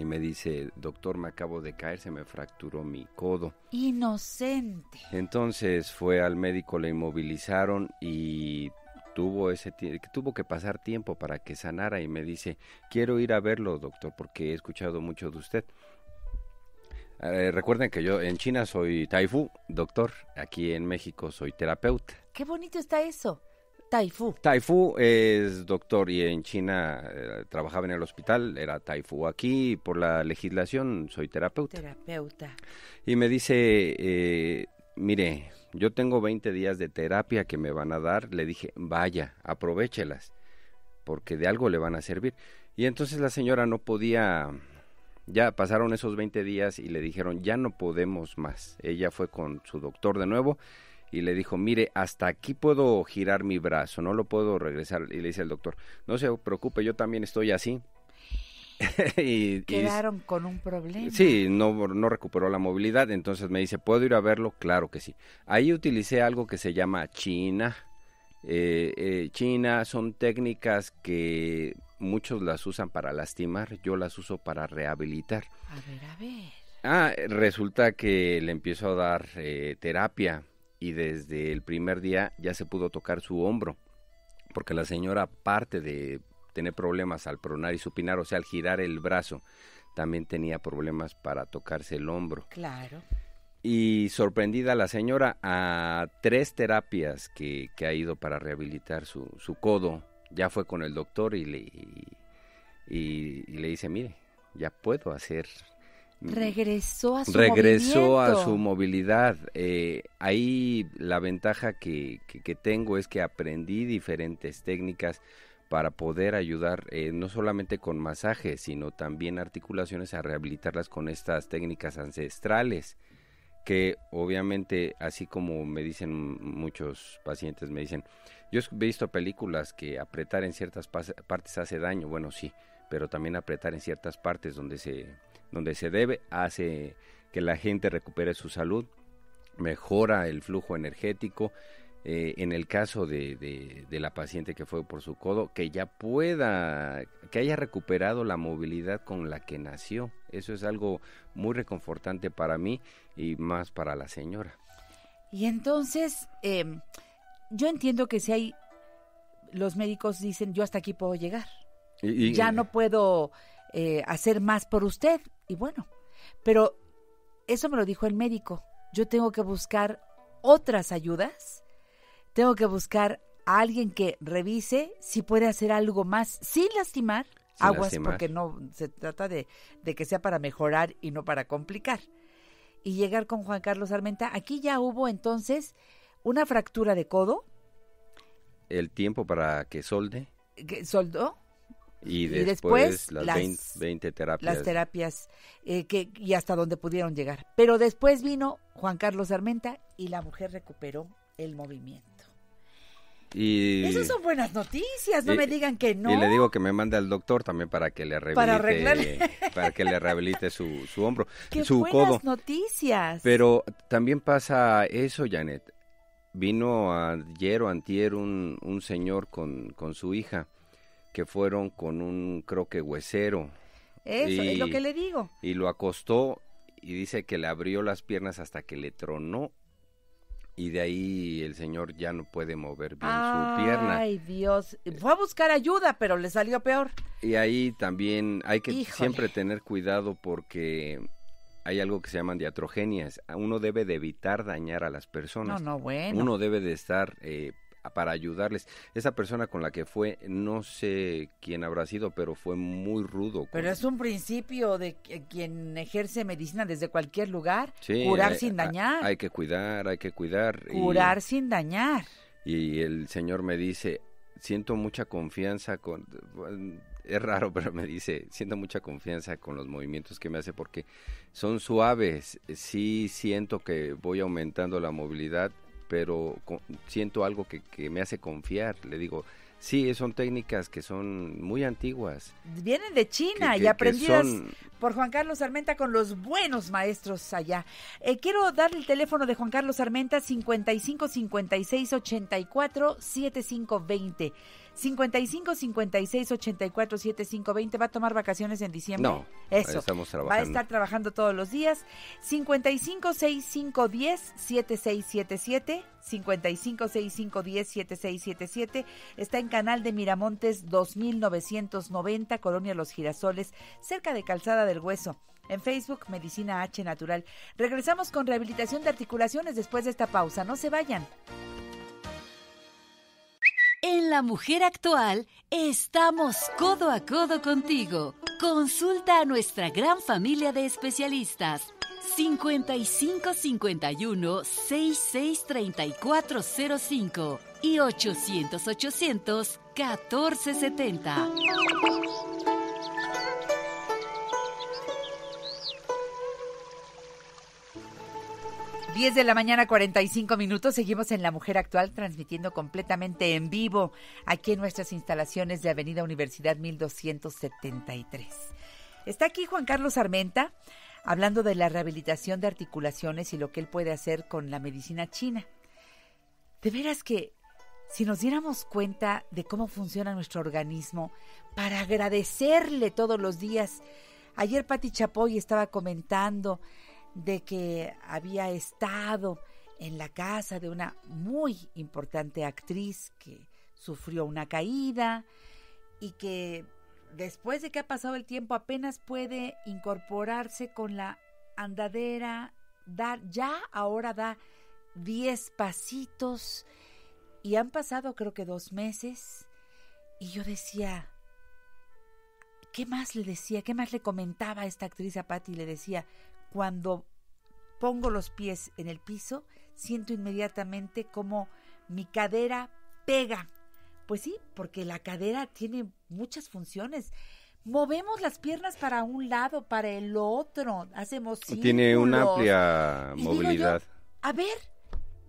y me dice, doctor, me acabo de caer, se me fracturó mi codo. Inocente. Entonces fue al médico, le inmovilizaron y tuvo ese tie- tuvo que pasar tiempo para que sanara y me dice, quiero ir a verlo, doctor, porque he escuchado mucho de usted. Eh, recuerden que yo en China soy Taifu, doctor, aquí en México soy terapeuta. Qué bonito está eso. Taifu. Taifu es doctor y en China eh, trabajaba en el hospital, era Taifu. Aquí por la legislación soy terapeuta. Terapeuta. Y me dice, eh, mire, yo tengo 20 días de terapia que me van a dar. Le dije, vaya, aprovéchelas, porque de algo le van a servir. Y entonces la señora no podía, ya pasaron esos 20 días y le dijeron, ya no podemos más. Ella fue con su doctor de nuevo y le dijo, mire, hasta aquí puedo girar mi brazo, no lo puedo regresar. Y le dice el doctor, no se preocupe, yo también estoy así. y, y- Quedaron con un problema. Sí, no, no recuperó la movilidad, entonces me dice, ¿puedo ir a verlo? Claro que sí. Ahí utilicé algo que se llama China. Eh, eh, China son técnicas que muchos las usan para lastimar, yo las uso para rehabilitar. A ver, a ver. Ah, resulta que le empiezo a dar eh, terapia y desde el primer día ya se pudo tocar su hombro, porque la señora, aparte de tener problemas al pronar y supinar, o sea, al girar el brazo, también tenía problemas para tocarse el hombro. Claro. Y sorprendida la señora a tres terapias que, que ha ido para rehabilitar su, su codo, ya fue con el doctor y le, y, y le dice, mire, ya puedo hacer Regresó a su regresó a su movilidad. Eh, ahí la ventaja que, que- que tengo es que aprendí diferentes técnicas para poder ayudar eh, no solamente con masajes, sino también articulaciones a rehabilitarlas con estas técnicas ancestrales que obviamente así como me dicen muchos pacientes me dicen yo he visto películas que apretar en ciertas partes hace daño bueno sí pero también apretar en ciertas partes donde se donde se debe hace que la gente recupere su salud mejora el flujo energético eh, en el caso de, de- de la paciente que fue por su codo, que ya pueda, que haya recuperado la movilidad con la que nació. Eso es algo muy reconfortante para mí y más para la señora. Y entonces, eh, yo entiendo que si hay, los médicos dicen, yo hasta aquí puedo llegar. Y- y- ya no puedo eh, hacer más por usted. Y bueno, pero eso me lo dijo el médico. Yo tengo que buscar otras ayudas. Tengo que buscar a alguien que revise si puede hacer algo más sin lastimar. Sin aguas, lastimar. porque no se trata de, de que sea para mejorar y no para complicar. Y llegar con Juan Carlos Armenta. Aquí ya hubo entonces una fractura de codo, el tiempo para que solde soldó y, Y después, después las las- 20, 20 terapias. las terapias eh, que, y hasta donde pudieron llegar. Pero después vino Juan Carlos Armenta y la mujer recuperó el movimiento. Y, Esas son buenas noticias, no y- me digan que no. y le digo que me mande al doctor también para que le rehabilite, Para arreglarle. para que le rehabilite su, su hombro, Qué su buenas codo. noticias. Pero también pasa eso, Janet. Vino ayer o antier un, un señor con, con su hija que fueron con un, creo que huesero, Eso es lo y- que le digo. y lo acostó y dice que le abrió las piernas hasta que le tronó y de ahí el señor ya no puede mover bien su pierna. Ay, Dios. Fue a buscar ayuda, pero le salió peor. Y ahí también hay que Híjole. siempre tener cuidado porque hay algo que se llaman diatrogenias. Uno debe de evitar dañar a las No, personas. no, bueno. Uno debe de estar eh, para ayudarles. Esa persona con la que fue, no sé quién habrá sido, pero fue muy rudo. con- Pero es un principio de que quien ejerce medicina desde cualquier lugar. Sí, curar hay- sin dañar. Hay que cuidar, hay que cuidar. y- curar sin dañar. Y el señor me dice, siento mucha confianza con... Es raro, pero me dice, siento mucha confianza con los movimientos que me hace porque son suaves. Sí siento que voy aumentando la movilidad, pero siento algo que, que me hace confiar. Le digo, sí, son técnicas que son muy antiguas. Vienen de China que- y que- aprendidas son- por Juan Carlos Armenta con los buenos maestros allá. Eh, quiero darle el teléfono de Juan Carlos Armenta 55 56 84 75 20. 55 56 84 75 20. ¿Va a tomar vacaciones en diciembre? No, Eso. estamos Va a trabajando. estar trabajando todos los días. 55 65 10 7677. 55 65 10 7677. Está en canal de Miramontes 2990, Colonia Los Girasoles, cerca de Calzada del Hueso. En Facebook, Medicina H Natural. Regresamos con rehabilitación de articulaciones después de esta pausa. No se vayan. En La Mujer Actual estamos codo a codo contigo. Consulta a nuestra gran familia de especialistas. 55 51 66 34 05 y 800 800 14 10 de la mañana, 45 minutos. Seguimos en La Mujer Actual, transmitiendo completamente en vivo aquí en nuestras instalaciones de Avenida Universidad 1273. Está aquí Juan Carlos Armenta hablando de la rehabilitación de articulaciones y lo que él puede hacer con la medicina china. De veras que si nos diéramos cuenta de cómo funciona nuestro organismo para agradecerle todos los días. Ayer Pati Chapoy estaba comentando de que había estado en la casa de una muy importante actriz que sufrió una caída y que después de que ha pasado el tiempo apenas puede incorporarse con la andadera, dar ya ahora da 10 pasitos y han pasado creo que dos meses y yo decía, ¿qué más le decía? ¿Qué más le comentaba a esta actriz a Patti? Le decía, cuando pongo los pies en el piso, siento inmediatamente como mi cadera pega. Pues sí, porque la cadera tiene muchas funciones. Movemos las piernas para un lado, para el otro, hacemos Tiene una círculos. amplia Y digo yo, movilidad. a ver,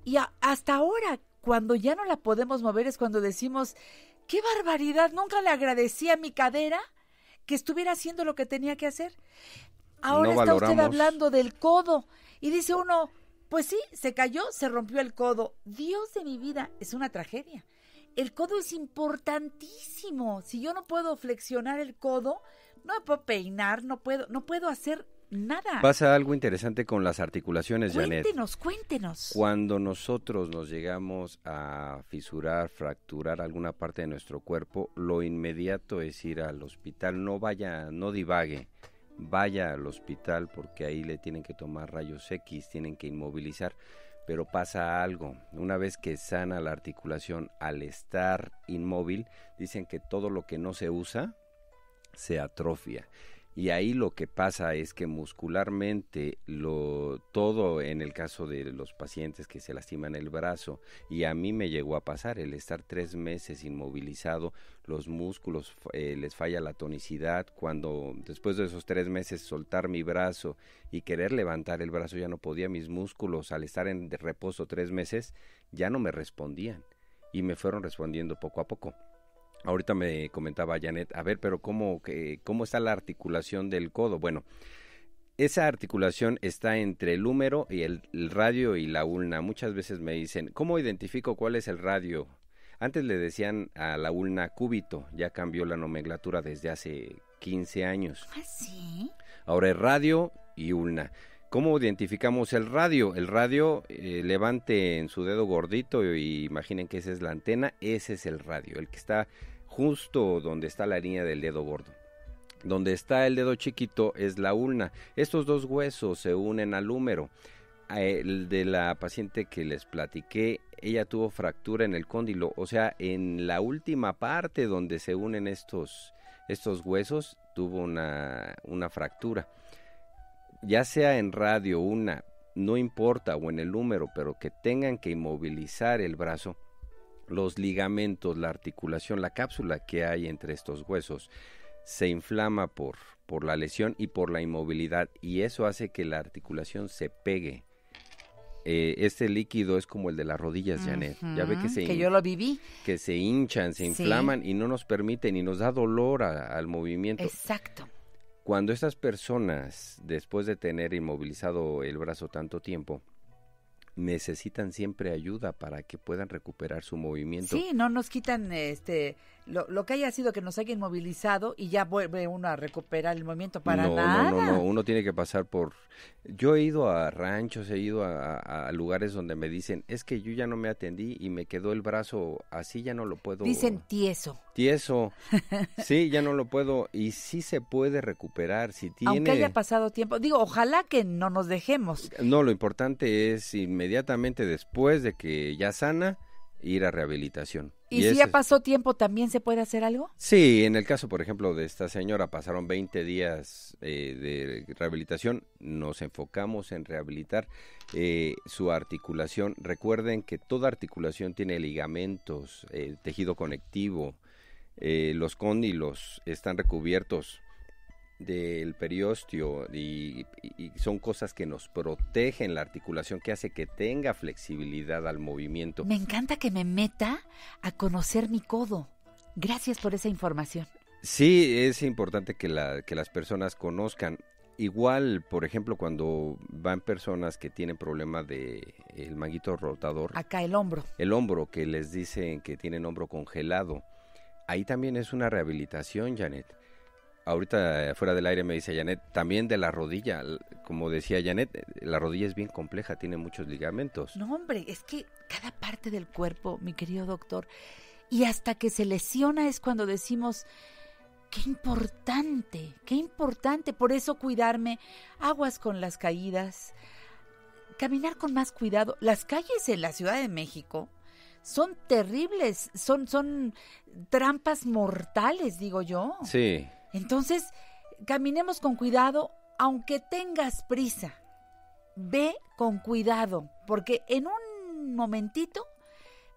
y a- hasta ahora, cuando ya no la podemos mover, es cuando decimos, qué barbaridad, nunca le agradecí a mi cadera que estuviera haciendo lo que tenía que hacer. Ahora No está usted hablando del codo y dice uno, pues sí, se cayó, se rompió el codo. Dios de mi vida, es una tragedia. El codo es importantísimo. Si yo no puedo flexionar el codo, no me puedo peinar, no puedo, no puedo hacer nada. Pasa algo interesante con las articulaciones, Janet. Cuéntenos, cuéntenos. Cuando nosotros nos llegamos a fisurar, fracturar alguna parte de nuestro cuerpo, lo inmediato es ir al hospital. No vaya, no divague. Vaya al hospital porque ahí le tienen que tomar rayos X, tienen que inmovilizar. Pero pasa algo. Una vez que sana la articulación al estar inmóvil, dicen que todo lo que no se usa se atrofia. Y ahí lo que pasa es que muscularmente lo todo en el caso de los pacientes que se lastiman el brazo y a mí me llegó a pasar el estar tres meses inmovilizado los músculos eh, les falla la tonicidad cuando después de esos tres meses soltar mi brazo y querer levantar el brazo ya no podía mis músculos al estar en reposo tres meses ya no me respondían y me fueron respondiendo poco a poco. Ahorita me comentaba Janet, a ver, pero ¿cómo, que, cómo está la articulación del codo? Bueno, esa articulación está entre el húmero y el, el radio y la ulna. Muchas veces me dicen, ¿cómo identifico cuál es el radio? Antes le decían a la ulna cúbito, ya cambió la nomenclatura desde hace 15 años. ¿Ah, sí? Ahora es radio y ulna. ¿Cómo identificamos el radio? El radio, eh, levante en su dedo gordito y imaginen que esa es la antena, ese es el radio, el que está justo donde está la línea del dedo gordo. Donde está el dedo chiquito es la ulna. Estos dos huesos se unen al húmero. El de la paciente que les platiqué, ella tuvo fractura en el cóndilo, o sea, en la última parte donde se unen estos, estos huesos, tuvo una, una fractura. Ya sea en radio, una, no importa, o en el húmero, pero que tengan que inmovilizar el brazo, los ligamentos, la articulación, la cápsula que hay entre estos huesos, se inflama por, por la lesión y por la inmovilidad y eso hace que la articulación se pegue. Eh, este líquido es como el de las rodillas, Janet. Ya ve que se, Que yo lo viví. que se hinchan, se Sí. inflaman y no nos permiten y nos da dolor a- al movimiento. Exacto. Cuando estas personas, después de tener inmovilizado el brazo tanto tiempo, necesitan siempre ayuda para que puedan recuperar su movimiento. Sí, no nos quitan este lo, lo que haya sido que nos haya inmovilizado y ya vuelve uno a recuperar el movimiento para no, nada. No, no, no, uno tiene que pasar por... Yo he ido a ranchos, he ido a, a- a lugares donde me dicen, es que yo ya no me atendí y me quedó el brazo así, ya no lo puedo... Dicen tieso. Tieso. Sí, ya no lo puedo. Y sí se puede recuperar. Si tiene... Aunque haya pasado tiempo. Digo, ojalá que no nos dejemos. No, lo importante es inmediatamente después de que ya sana, ir a rehabilitación. ¿Y, si ya es- pasó tiempo, también se puede hacer algo? Sí, en el caso, por ejemplo, de esta señora, pasaron 20 días eh, de rehabilitación, nos enfocamos en rehabilitar eh, su articulación. Recuerden que toda articulación tiene ligamentos, eh, tejido conectivo, eh, los cóndilos están recubiertos del periósteo y, son cosas que nos protegen la articulación, que hace que tenga flexibilidad al movimiento. Me encanta que me meta a conocer mi codo. Gracias por esa información. Sí, es importante que, la, que las personas conozcan. Igual, por ejemplo, cuando van personas que tienen problema de el manguito rotador, Acá el hombro. el hombro, que les dicen que tienen hombro congelado, ahí también es una rehabilitación, Janet. Ahorita eh, fuera del aire me dice Janet, también de la rodilla, como decía Janet, eh, la rodilla es bien compleja, tiene muchos ligamentos. No, hombre, es que cada parte del cuerpo, mi querido doctor, y hasta que se lesiona es cuando decimos, qué importante, qué importante, por eso cuidarme, aguas con las caídas, caminar con más cuidado. Las calles en la Ciudad de México son terribles, son, son trampas mortales, digo yo. Sí, Entonces, caminemos con cuidado, aunque tengas prisa. Ve con cuidado, porque en un momentito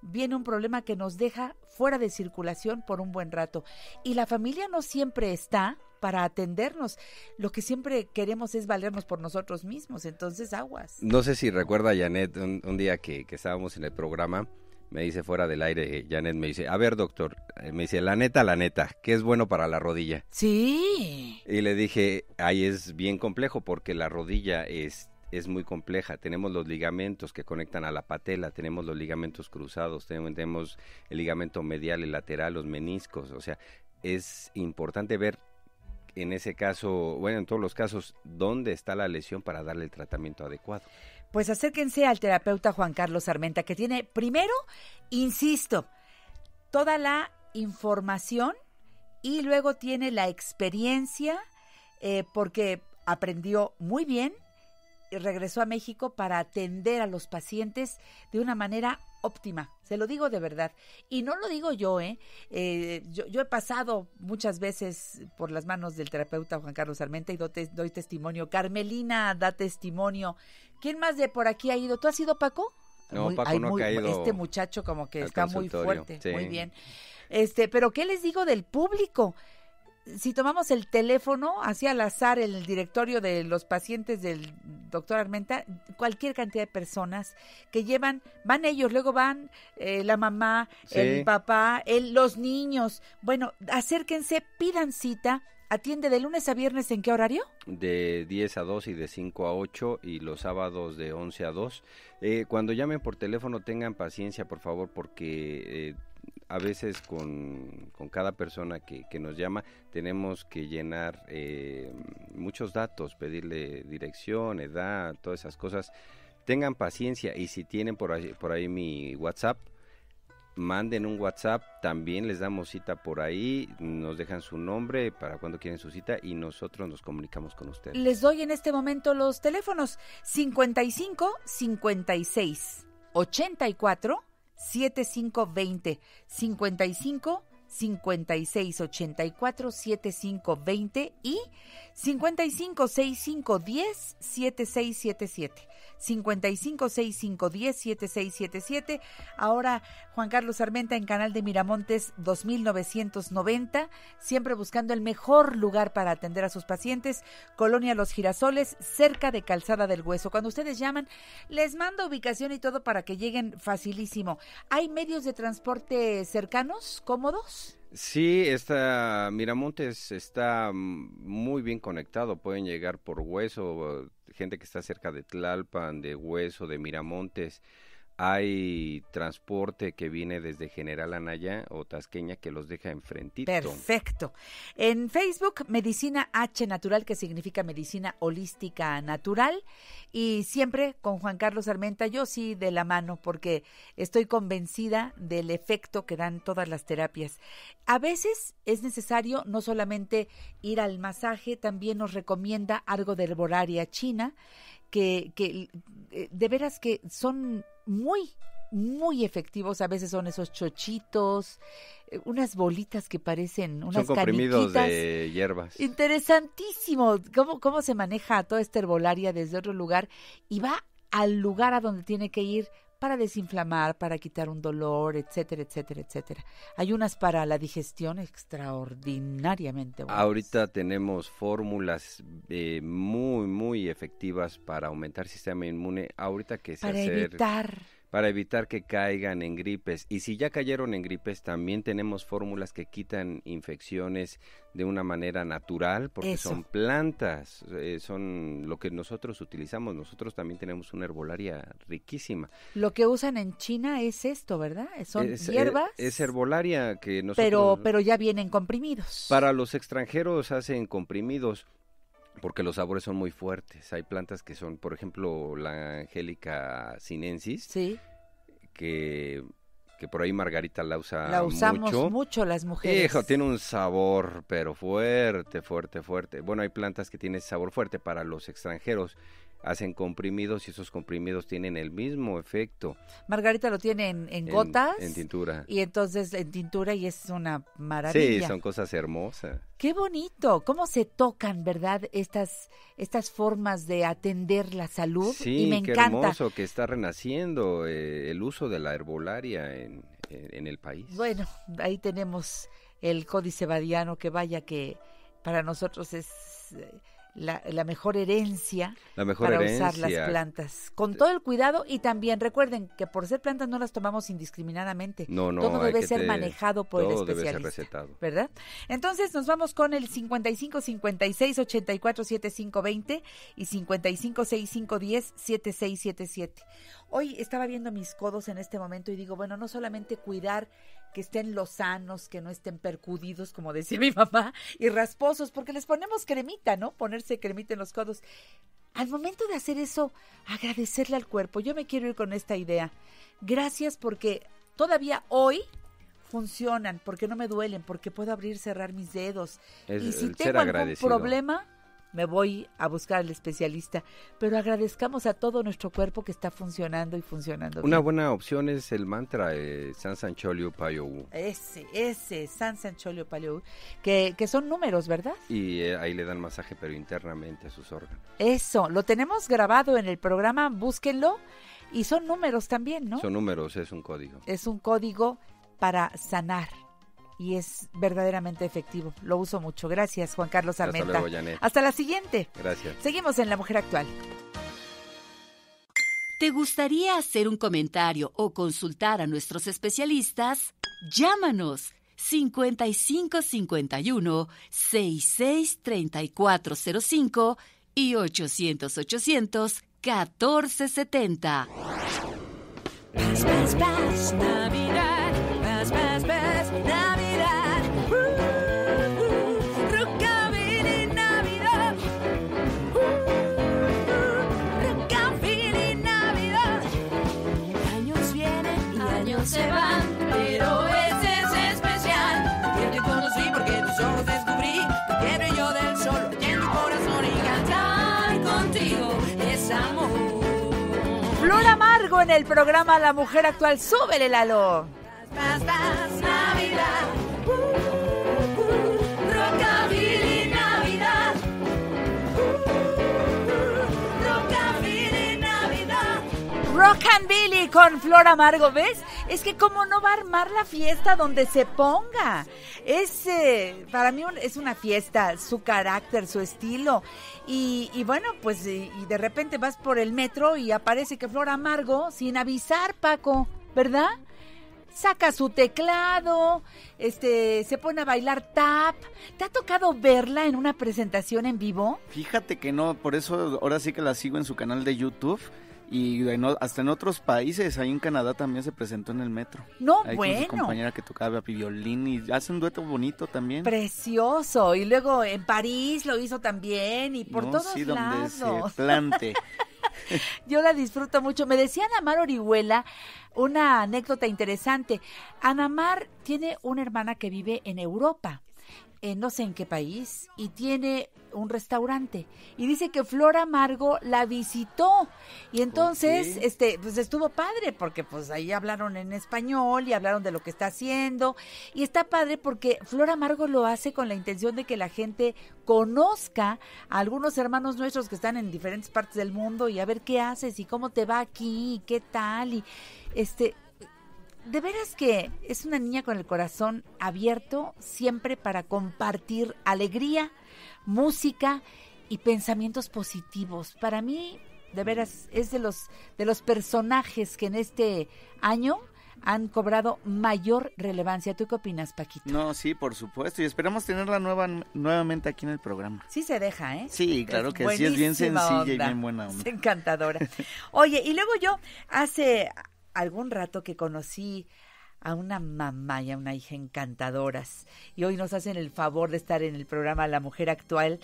viene un problema que nos deja fuera de circulación por un buen rato. Y la familia no siempre está para atendernos. Lo que siempre queremos es valernos por nosotros mismos. Entonces, aguas. No sé si recuerda Janet un, un día que, que estábamos en el programa, me dice fuera del aire, eh, Janet me dice, a ver doctor, eh, me dice, la neta, la neta, ¿qué es bueno para la rodilla? Sí. Y le dije, ahí es bien complejo porque la rodilla es, es muy compleja. Tenemos los ligamentos que conectan a la patela, tenemos los ligamentos cruzados, tenemos, tenemos el ligamento medial y lateral, los meniscos. O sea, es importante ver en ese caso, bueno, en todos los casos, dónde está la lesión para darle el tratamiento adecuado. Pues acérquense al terapeuta Juan Carlos Armenta, que tiene, primero, insisto, toda la información y luego tiene la experiencia, eh, porque aprendió muy bien y regresó a México para atender a los pacientes de una manera óptima. Se lo digo de verdad. Y no lo digo yo, ¿eh? Eh, yo, yo he pasado muchas veces por las manos del terapeuta Juan Carlos Armenta y doy, tes- doy testimonio. Carmelina da testimonio. ¿Quién más de por aquí ha ido? ¿Tú has ido, Paco? No, Paco no ha muy- caído Este muchacho como que está muy fuerte, sí. muy bien. Este, pero ¿qué les digo del público? si tomamos el teléfono, así al azar, el directorio de los pacientes del doctor Armenta, cualquier cantidad de personas que llevan, van ellos, luego van eh, la mamá, Sí. el papá, el, los niños. Bueno, acérquense, pidan cita. ¿Atiende de lunes a viernes en qué horario? de 10 a 2 y de 5 a 8 y los sábados de 11 a 2. Eh, cuando llamen por teléfono tengan paciencia, por favor, porque eh, a veces con, con cada persona que, que nos llama tenemos que llenar eh, muchos datos, pedirle dirección, edad, todas esas cosas. Tengan paciencia y si tienen por ahí, por ahí mi WhatsApp, manden un WhatsApp, también les damos cita por ahí, nos dejan su nombre para cuando quieren su cita y nosotros nos comunicamos con ustedes. Les doy en este momento los teléfonos 55 56 84 7520 55 56 84 7520 y 55 65 10 7677 55 65 10 7677 ahora Juan Carlos Armenta en Canal de Miramontes 2990 siempre buscando el mejor lugar para atender a sus pacientes. Colonia Los Girasoles cerca de Calzada del Hueso. Cuando ustedes llaman les mando ubicación y todo para que lleguen facilísimo. ¿hay medios de transporte cercanos cómodos? Sí, esta Miramontes está muy bien conectado, pueden llegar por Hueso, gente que está cerca de Tlalpan, de Hueso, de Miramontes. Hay transporte que viene desde General Anaya o Tasqueña que los deja enfrentito. Perfecto. En Facebook, Medicina H Natural, que significa medicina holística natural. Y siempre con Juan Carlos Armenta, yo sí de la mano, porque estoy convencida del efecto que dan todas las terapias. A veces es necesario no solamente ir al masaje, también nos recomienda algo de herbolaria china, que, que eh, de veras que son muy muy efectivos, a veces son esos chochitos, eh, unas bolitas que parecen unas Son comprimidos caniquitas. de hierbas. Interesantísimo cómo, cómo se maneja toda esta herbolaria desde otro lugar y va al lugar a donde tiene que ir para desinflamar, para quitar un dolor, etcétera, etcétera, etcétera. Hay unas para la digestión extraordinariamente buenas. Ahorita tenemos fórmulas eh, muy, muy efectivas para aumentar el sistema inmune. Ahorita que se para acerca- evitar para evitar que caigan en gripes. Y si ya cayeron en gripes, también tenemos fórmulas que quitan infecciones de una manera natural, porque Eso. son plantas, eh, son lo que nosotros utilizamos. Nosotros también tenemos una herbolaria riquísima. lo que usan en China es esto, ¿verdad? Son es, eh, hierbas, Es herbolaria que nosotros... pero pero ya vienen comprimidos. Para los extranjeros hacen comprimidos porque los sabores son muy fuertes. Hay plantas que son, por ejemplo, la Angélica sinensis, Sí, que, que por ahí Margarita la usa la usamos mucho. mucho, las mujeres. Hijo, tiene un sabor, pero fuerte, fuerte, fuerte. Bueno, hay plantas que tienen sabor fuerte para los extranjeros. Hacen comprimidos y esos comprimidos tienen el mismo efecto Margarita lo tiene en, gotas en, tintura. y entonces en tintura y es una maravilla. Sí, son cosas hermosas. Qué bonito, cómo se tocan, ¿verdad? Estas estas formas de atender la salud Sí, y me qué encanta. hermoso que está renaciendo eh, el uso de la herbolaria en, en- en el país. Bueno, ahí tenemos el códice badiano que vaya que para nosotros es eh, la, la mejor herencia la mejor para herencia. usar las plantas con todo el cuidado y también recuerden que por ser plantas no las tomamos indiscriminadamente. No, no, todo debe ser te- manejado por el todo debe ser especialista. recetado. ¿verdad? Entonces nos vamos con el 55 56 84 75 20 y 55 65 10 76 77. Hoy estaba viendo mis codos en este momento y digo, bueno, no solamente cuidar que estén lozanos, que no estén percudidos, como decía mi mamá, y rasposos, porque les ponemos cremita, ¿no? Ponerse cremita en los codos. Al momento de hacer eso, agradecerle al cuerpo. Yo me quiero ir con esta idea. Gracias porque todavía hoy funcionan, porque no me duelen, porque puedo abrir cerrar mis dedos. Es y si tengo algún agradecido. problema, me voy a buscar al especialista. Pero agradezcamos a todo nuestro cuerpo que está funcionando y funcionando. Una bien. buena opción es el mantra eh, San Sancholio Payowu. Ese, ese, San Sancholio Paleo, que, que son números, ¿verdad? Y eh, ahí le dan masaje, pero internamente a sus órganos. Eso, lo tenemos grabado en el programa, búsquenlo. Y son números también, ¿no? Son números, es un código. Es un código para sanar. Y es verdaderamente efectivo. Lo uso mucho. Gracias, Juan Carlos Hasta Armenta. luego. Hasta la siguiente. Gracias. Seguimos en La Mujer Actual. ¿Te gustaría hacer un comentario o consultar a nuestros especialistas? Llámanos 5551 663405 y 800 800 1470. Paz, paz, paz, Navidad. En el programa La Mujer Actual. Súbele, Lalo. Navidad. Rock and Billy con Flor Amargo, ¿ves? Es que cómo no va a armar la fiesta donde se ponga. Es, eh, para mí es una fiesta, su carácter, su estilo. Y, y bueno, pues y, y de repente vas por el metro y aparece que Flor Amargo, sin avisar, Paco, ¿verdad? Saca su teclado, este, se pone a bailar tap. ¿Te ha tocado verla en una presentación en vivo? Fíjate que no, por eso ahora sí que la sigo en su canal de YouTube. Y en hasta en otros países, ahí en Canadá también se presentó en el metro. No, Ahí con bueno. su compañera que tocaba violín y hace un dueto bonito también. Precioso. Y luego en París lo hizo también y por No, todos sí, donde lados. se plante. Yo la disfruto mucho. Me decía Ana Mar Orihuela una anécdota interesante. Ana Mar tiene una hermana que vive en Europa, en no sé en qué país, y tiene un restaurante. Y dice que Flor Amargo la visitó. Y entonces, este, pues estuvo padre, porque pues ahí hablaron en español y hablaron de lo que está haciendo. Y está padre porque Flor Amargo lo hace con la intención de que la gente conozca a algunos hermanos nuestros que están en diferentes partes del mundo y a ver qué haces y cómo te va aquí y qué tal. Y este, de veras que es una niña con el corazón abierto siempre para compartir alegría, música y pensamientos positivos. Para mí, de veras, es de los, de los personajes que en este año han cobrado mayor relevancia. ¿Tú qué opinas, Paquito? No, sí, por supuesto. Y esperamos tenerla nueva, nuevamente aquí en el programa. Sí se deja, ¿eh? Sí, claro que sí, es bien sencilla y bien buena Es onda. encantadora. Oye, y luego yo hace algún rato que conocí a una mamá y a una hija encantadoras y hoy nos hacen el favor de estar en el programa La Mujer Actual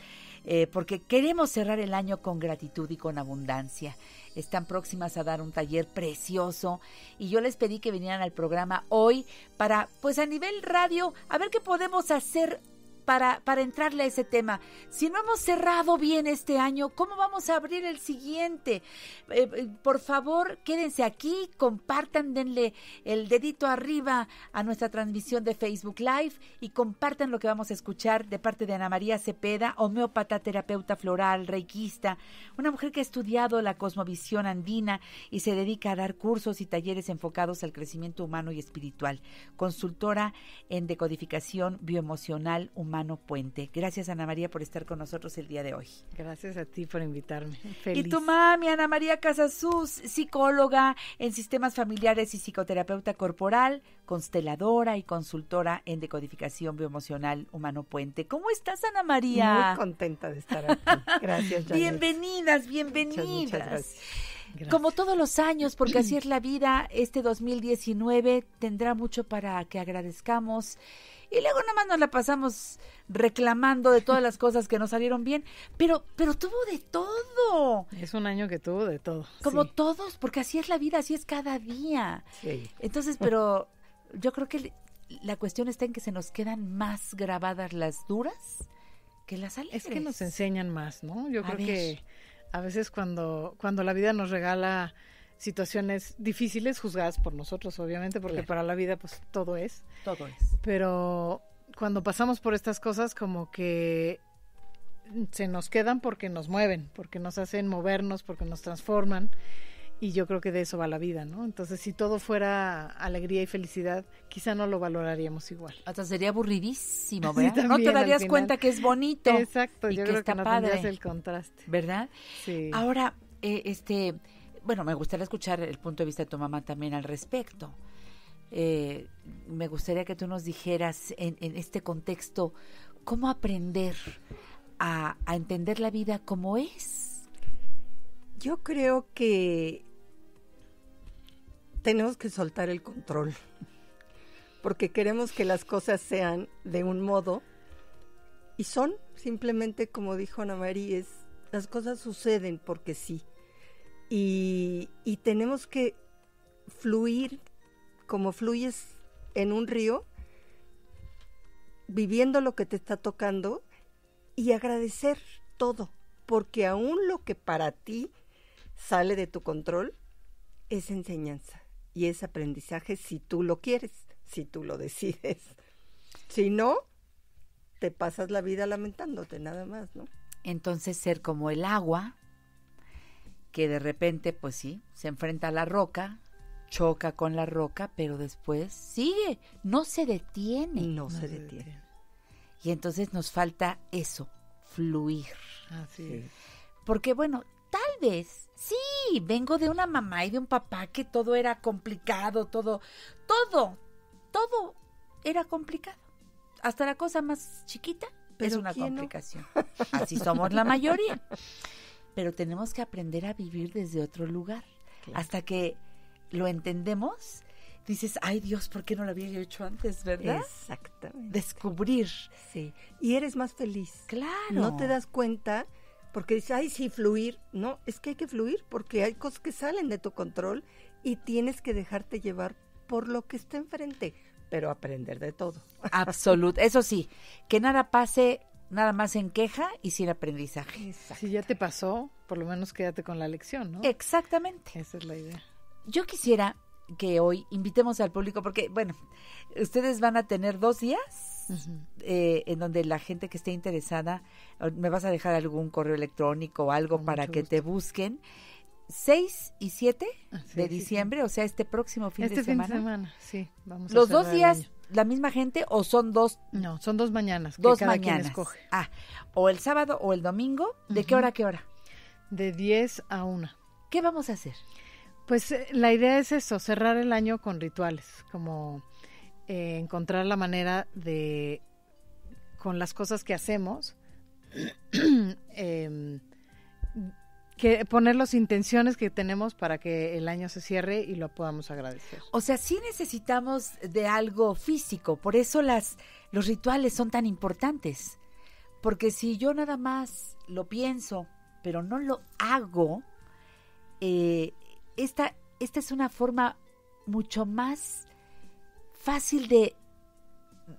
eh, porque queremos cerrar el año con gratitud y con abundancia. Están próximas a dar un taller precioso y yo les pedí que vinieran al programa hoy para, pues a nivel radio, a ver qué podemos hacer para, entrarle a ese tema. Si no hemos cerrado bien este año, ¿cómo vamos a abrir el siguiente? Eh, eh, por favor, quédense aquí, compartan, denle el dedito arriba a nuestra transmisión de Facebook Live y compartan lo que vamos a escuchar de parte de Ana María Cepeda, homeópata, terapeuta floral, reikista, una mujer que ha estudiado la cosmovisión andina y se dedica a dar cursos y talleres enfocados al crecimiento humano y espiritual, consultora en decodificación bioemocional puente. Gracias Ana María por estar con nosotros el día de hoy. Gracias a ti por invitarme. Feliz. Y tu mami, Ana María Casasus, psicóloga en sistemas familiares y psicoterapeuta corporal, consteladora y consultora en decodificación bioemocional humano puente. ¿Cómo estás, Ana María? Muy contenta de estar aquí. Gracias, Janet. Bienvenidas, Muchas, bienvenidas. muchas gracias. Gracias. Como todos los años, porque así es la vida, este 2019 tendrá mucho para que agradezcamos. Y luego nada más nos la pasamos reclamando de todas las cosas que nos salieron bien, pero pero tuvo de todo, Es un año que tuvo de todo. como sí, todos, porque así es la vida, así es cada día. sí. Entonces, pero yo creo que la cuestión está en que se nos quedan más grabadas las duras que las alegres. Es que nos enseñan más, ¿no? Yo A creo ver. que a veces cuando, cuando la vida nos regala situaciones difíciles, juzgadas por nosotros, obviamente, porque Claro. para la vida pues todo es, Todo es. pero cuando pasamos por estas cosas como que se nos quedan porque nos mueven, porque nos hacen movernos, porque nos transforman y yo creo que de eso va la vida, ¿no? Entonces, si todo fuera alegría y felicidad, quizá no lo valoraríamos igual. Hasta sería aburridísimo, Sí, ¿verdad? no te darías cuenta que es bonito. Exacto, y yo que creo está que no padre. tendrías el contraste. ¿Verdad? Sí. Ahora, eh, este, bueno, me gustaría escuchar el punto de vista de tu mamá también al respecto. Eh, me gustaría que tú nos dijeras en, este contexto cómo aprender a, a entender la vida como es. Yo creo que tenemos que soltar el control, porque queremos que las cosas sean de un modo y son simplemente como dijo Ana María, es, las cosas suceden porque sí. Y, y tenemos que fluir como fluyes en un río, viviendo lo que te está tocando y agradecer todo, porque aún lo que para ti sale de tu control es enseñanza y es aprendizaje si tú lo quieres, si tú lo decides. Si no, te pasas la vida lamentándote nada más, ¿no? Entonces ser como el agua, que de repente, pues sí, se enfrenta a la roca, choca con la roca, pero después sigue, no se detiene. No, se detiene. Y entonces nos falta eso, fluir. Así es. Porque bueno, tal vez, sí, vengo de una mamá y de un papá que todo era complicado, todo, todo, todo era complicado. Hasta la cosa más chiquita es Pero una complicación. Así somos la mayoría. Pero tenemos que aprender a vivir desde otro lugar. Hasta que lo entendemos, dices, ay Dios, ¿por qué no lo había yo hecho antes, verdad? Exactamente. Descubrir. Sí. Y eres más feliz. Claro. No te das cuenta porque dices, ay, sí, fluir. No, es que hay que fluir porque hay cosas que salen de tu control y tienes que dejarte llevar por lo que está enfrente, pero aprender de todo. Absoluto. Eso sí, que nada pase nada más en queja y sin aprendizaje. Si ya te pasó, por lo menos quédate con la lección, ¿no? Exactamente. Esa es la idea. Yo quisiera que hoy invitemos al público, porque, bueno, ustedes van a tener dos días eh, en donde la gente que esté interesada, me vas a dejar algún correo electrónico o algo para que te busquen. 6 y 7 Ah, sí, de sí, sí. diciembre, o sea, este próximo fin este de fin semana. de semana, sí. Vamos a ¿Los dos días. La misma gente o son dos? No, son dos mañanas. que Dos cada quien mañanas. escoge. Ah, o el sábado o el domingo. ¿De qué hora a qué hora? De 10 a 1. ¿Qué vamos a hacer? Pues eh, la idea es eso, cerrar el año con rituales, como eh, encontrar la manera de, con las cosas que hacemos, em, que poner las intenciones que tenemos para que el año se cierre y lo podamos agradecer. O sea, sí necesitamos de algo físico, por eso las los rituales son tan importantes. Porque si yo nada más lo pienso, pero no lo hago, eh, esta, esta es una forma mucho más fácil de,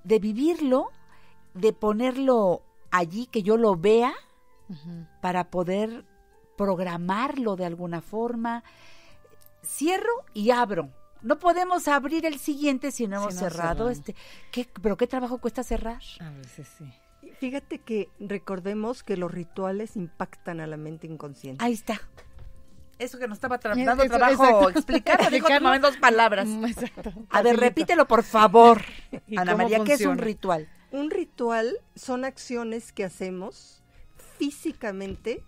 de vivirlo, de ponerlo allí, que yo lo vea, para poder programarlo de alguna forma. Cierro y abro. No podemos abrir el siguiente si no hemos no cerrado cerramos. este. ¿Qué, ¿Pero qué trabajo cuesta cerrar? A veces sí. Fíjate que recordemos que los rituales impactan a la mente inconsciente. Ahí está. Eso que nos estaba dando eso, trabajo exacto. explicar, dijo tu Explicarlo. mamá en dos palabras. Exacto. A ver, repítelo por favor, ¿Y Ana María, ¿qué es un ritual? Un ritual son acciones que hacemos físicamente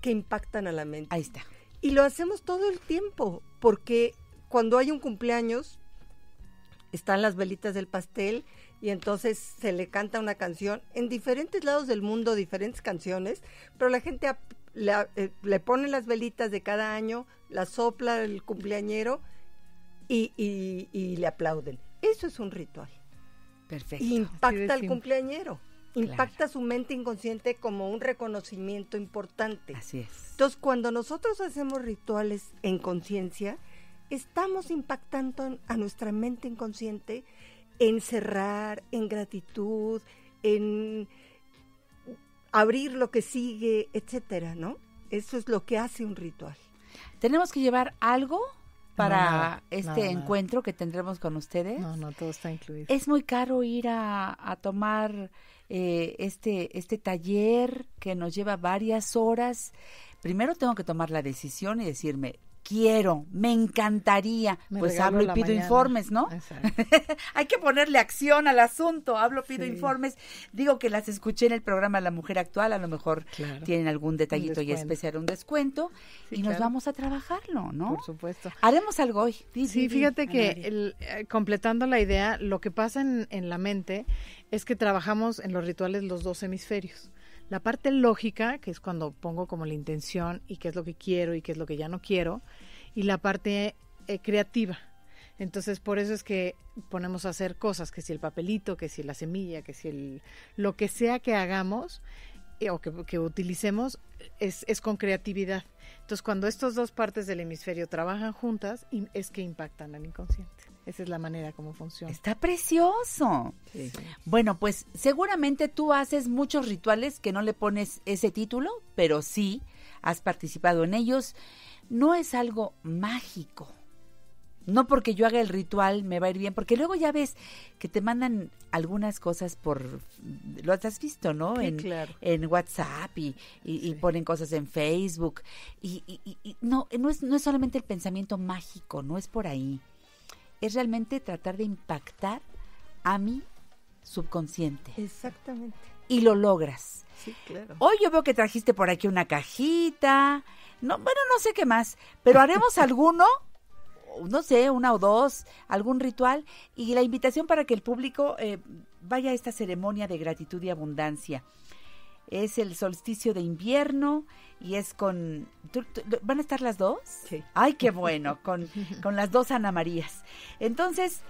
que impactan a la mente. Ahí está. Y lo hacemos todo el tiempo, porque cuando hay un cumpleaños, están las velitas del pastel y entonces se le canta una canción. En diferentes lados del mundo, diferentes canciones, pero la gente la- eh, le pone las velitas de cada año, la sopla el cumpleañero y, y- y le aplauden. Eso es un ritual. Perfecto. Impacta al cumpleañero. Impacta su mente inconsciente como un reconocimiento importante. Así es. Entonces, cuando nosotros hacemos rituales en conciencia, estamos impactando a nuestra mente inconsciente en cerrar, en gratitud, en abrir lo que sigue, etcétera, ¿no? Eso es lo que hace un ritual. ¿Tenemos que llevar algo para nada, este nada, nada. encuentro que tendremos con ustedes? No, no, todo está incluido. Es muy caro ir a, a tomar eh, este, este taller que nos lleva varias horas. Primero tengo que tomar la decisión y decirme, quiero, me encantaría. Me pues hablo y pido mañana. informes, ¿no? Hay que ponerle acción al asunto. Hablo, pido Sí. informes. Digo que las escuché en el programa La Mujer Actual. A lo mejor Claro. tienen algún detallito y especial, un descuento. Sí, y nos vamos a trabajarlo, ¿no? Por supuesto. Haremos algo hoy. Di, Sí, di, fíjate que el- eh, completando la idea, lo que pasa en, en la mente es que trabajamos en los rituales los dos hemisferios. La parte lógica, que es cuando pongo como la intención y qué es lo que quiero y qué es lo que ya no quiero, y la parte eh, creativa. Entonces, por eso es que ponemos a hacer cosas, que si el papelito, que si la semilla, que si el, lo que sea que hagamos eh, o que, utilicemos, es, es con creatividad. Entonces, cuando estas dos partes del hemisferio trabajan juntas, es que impactan al inconsciente. Esa es la manera como funciona. Está precioso. Bueno, pues seguramente tú haces muchos rituales que no le pones ese título, pero sí has participado en ellos. No es algo mágico. No porque yo haga el ritual me va a ir bien, porque luego ya ves que te mandan algunas cosas por, lo has visto, ¿no? Sí, en, claro. en WhatsApp y, y- y ponen cosas en Facebook. Y, y- y- y no, no es, no es solamente el pensamiento mágico, no es por ahí. Es realmente tratar de impactar a mi subconsciente. Exactamente. Y lo logras. Sí, claro. Hoy yo veo que trajiste por aquí una cajita. No, bueno, no sé qué más, pero haremos alguno, no sé, una o dos, algún ritual y la invitación para que el público eh, vaya a esta ceremonia de gratitud y abundancia. Es el solsticio de invierno y es con... ¿tú- tú- ¿Van a estar las dos? Sí. Ay, qué bueno, con, con las dos Ana Marías. Entonces,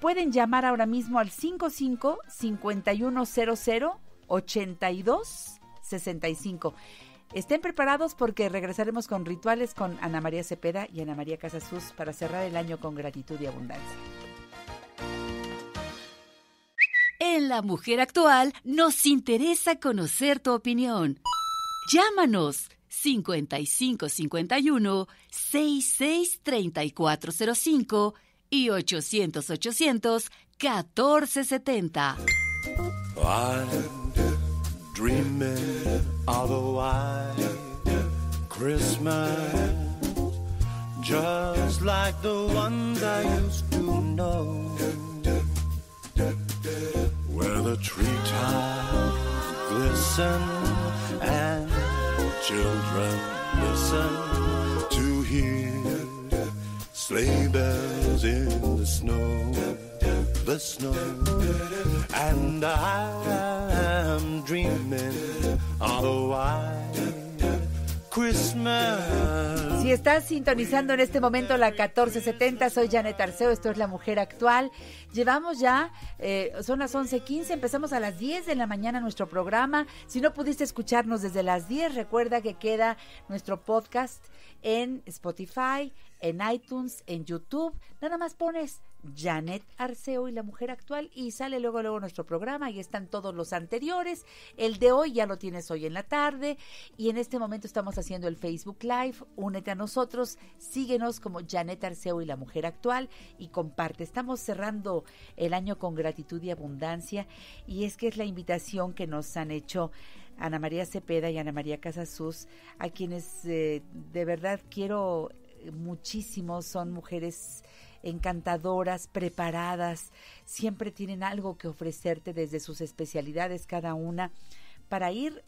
pueden llamar ahora mismo al 55 5100 82 65. Estén preparados porque regresaremos con rituales con Ana María Cepeda y Ana María Casasus para cerrar el año con gratitud y abundancia. En La Mujer Actual nos interesa conocer tu opinión. Llámanos 5551 663405 y 800 800 1470. I'm dreaming white Christmas, just like the ones I used to know, where the treetops glisten and children listen to hear sleigh bells in the snow, the snow. And I'm dreaming of a white. Si estás sintonizando en este momento la 1470, soy Janet Arceo, esto es La Mujer Actual. Llevamos ya, eh, son las 11.15, empezamos a las 10 de la mañana nuestro programa. Si no pudiste escucharnos desde las 10, recuerda que queda nuestro podcast en Spotify, en iTunes, en YouTube. Nada más pones Janet Arceo y la mujer actual y sale luego luego nuestro programa y están todos los anteriores. El de hoy ya lo tienes hoy en la tarde y en este momento estamos haciendo el Facebook Live. Únete a nosotros, síguenos como Janet Arceo y la mujer actual y comparte. Estamos cerrando el año con gratitud y abundancia y es que es la invitación que nos han hecho Ana María Cepeda y Ana María Casasus, a quienes eh, de verdad quiero muchísimo, son mujeres encantadoras, preparadas, siempre tienen algo que ofrecerte desde sus especialidades cada una para ir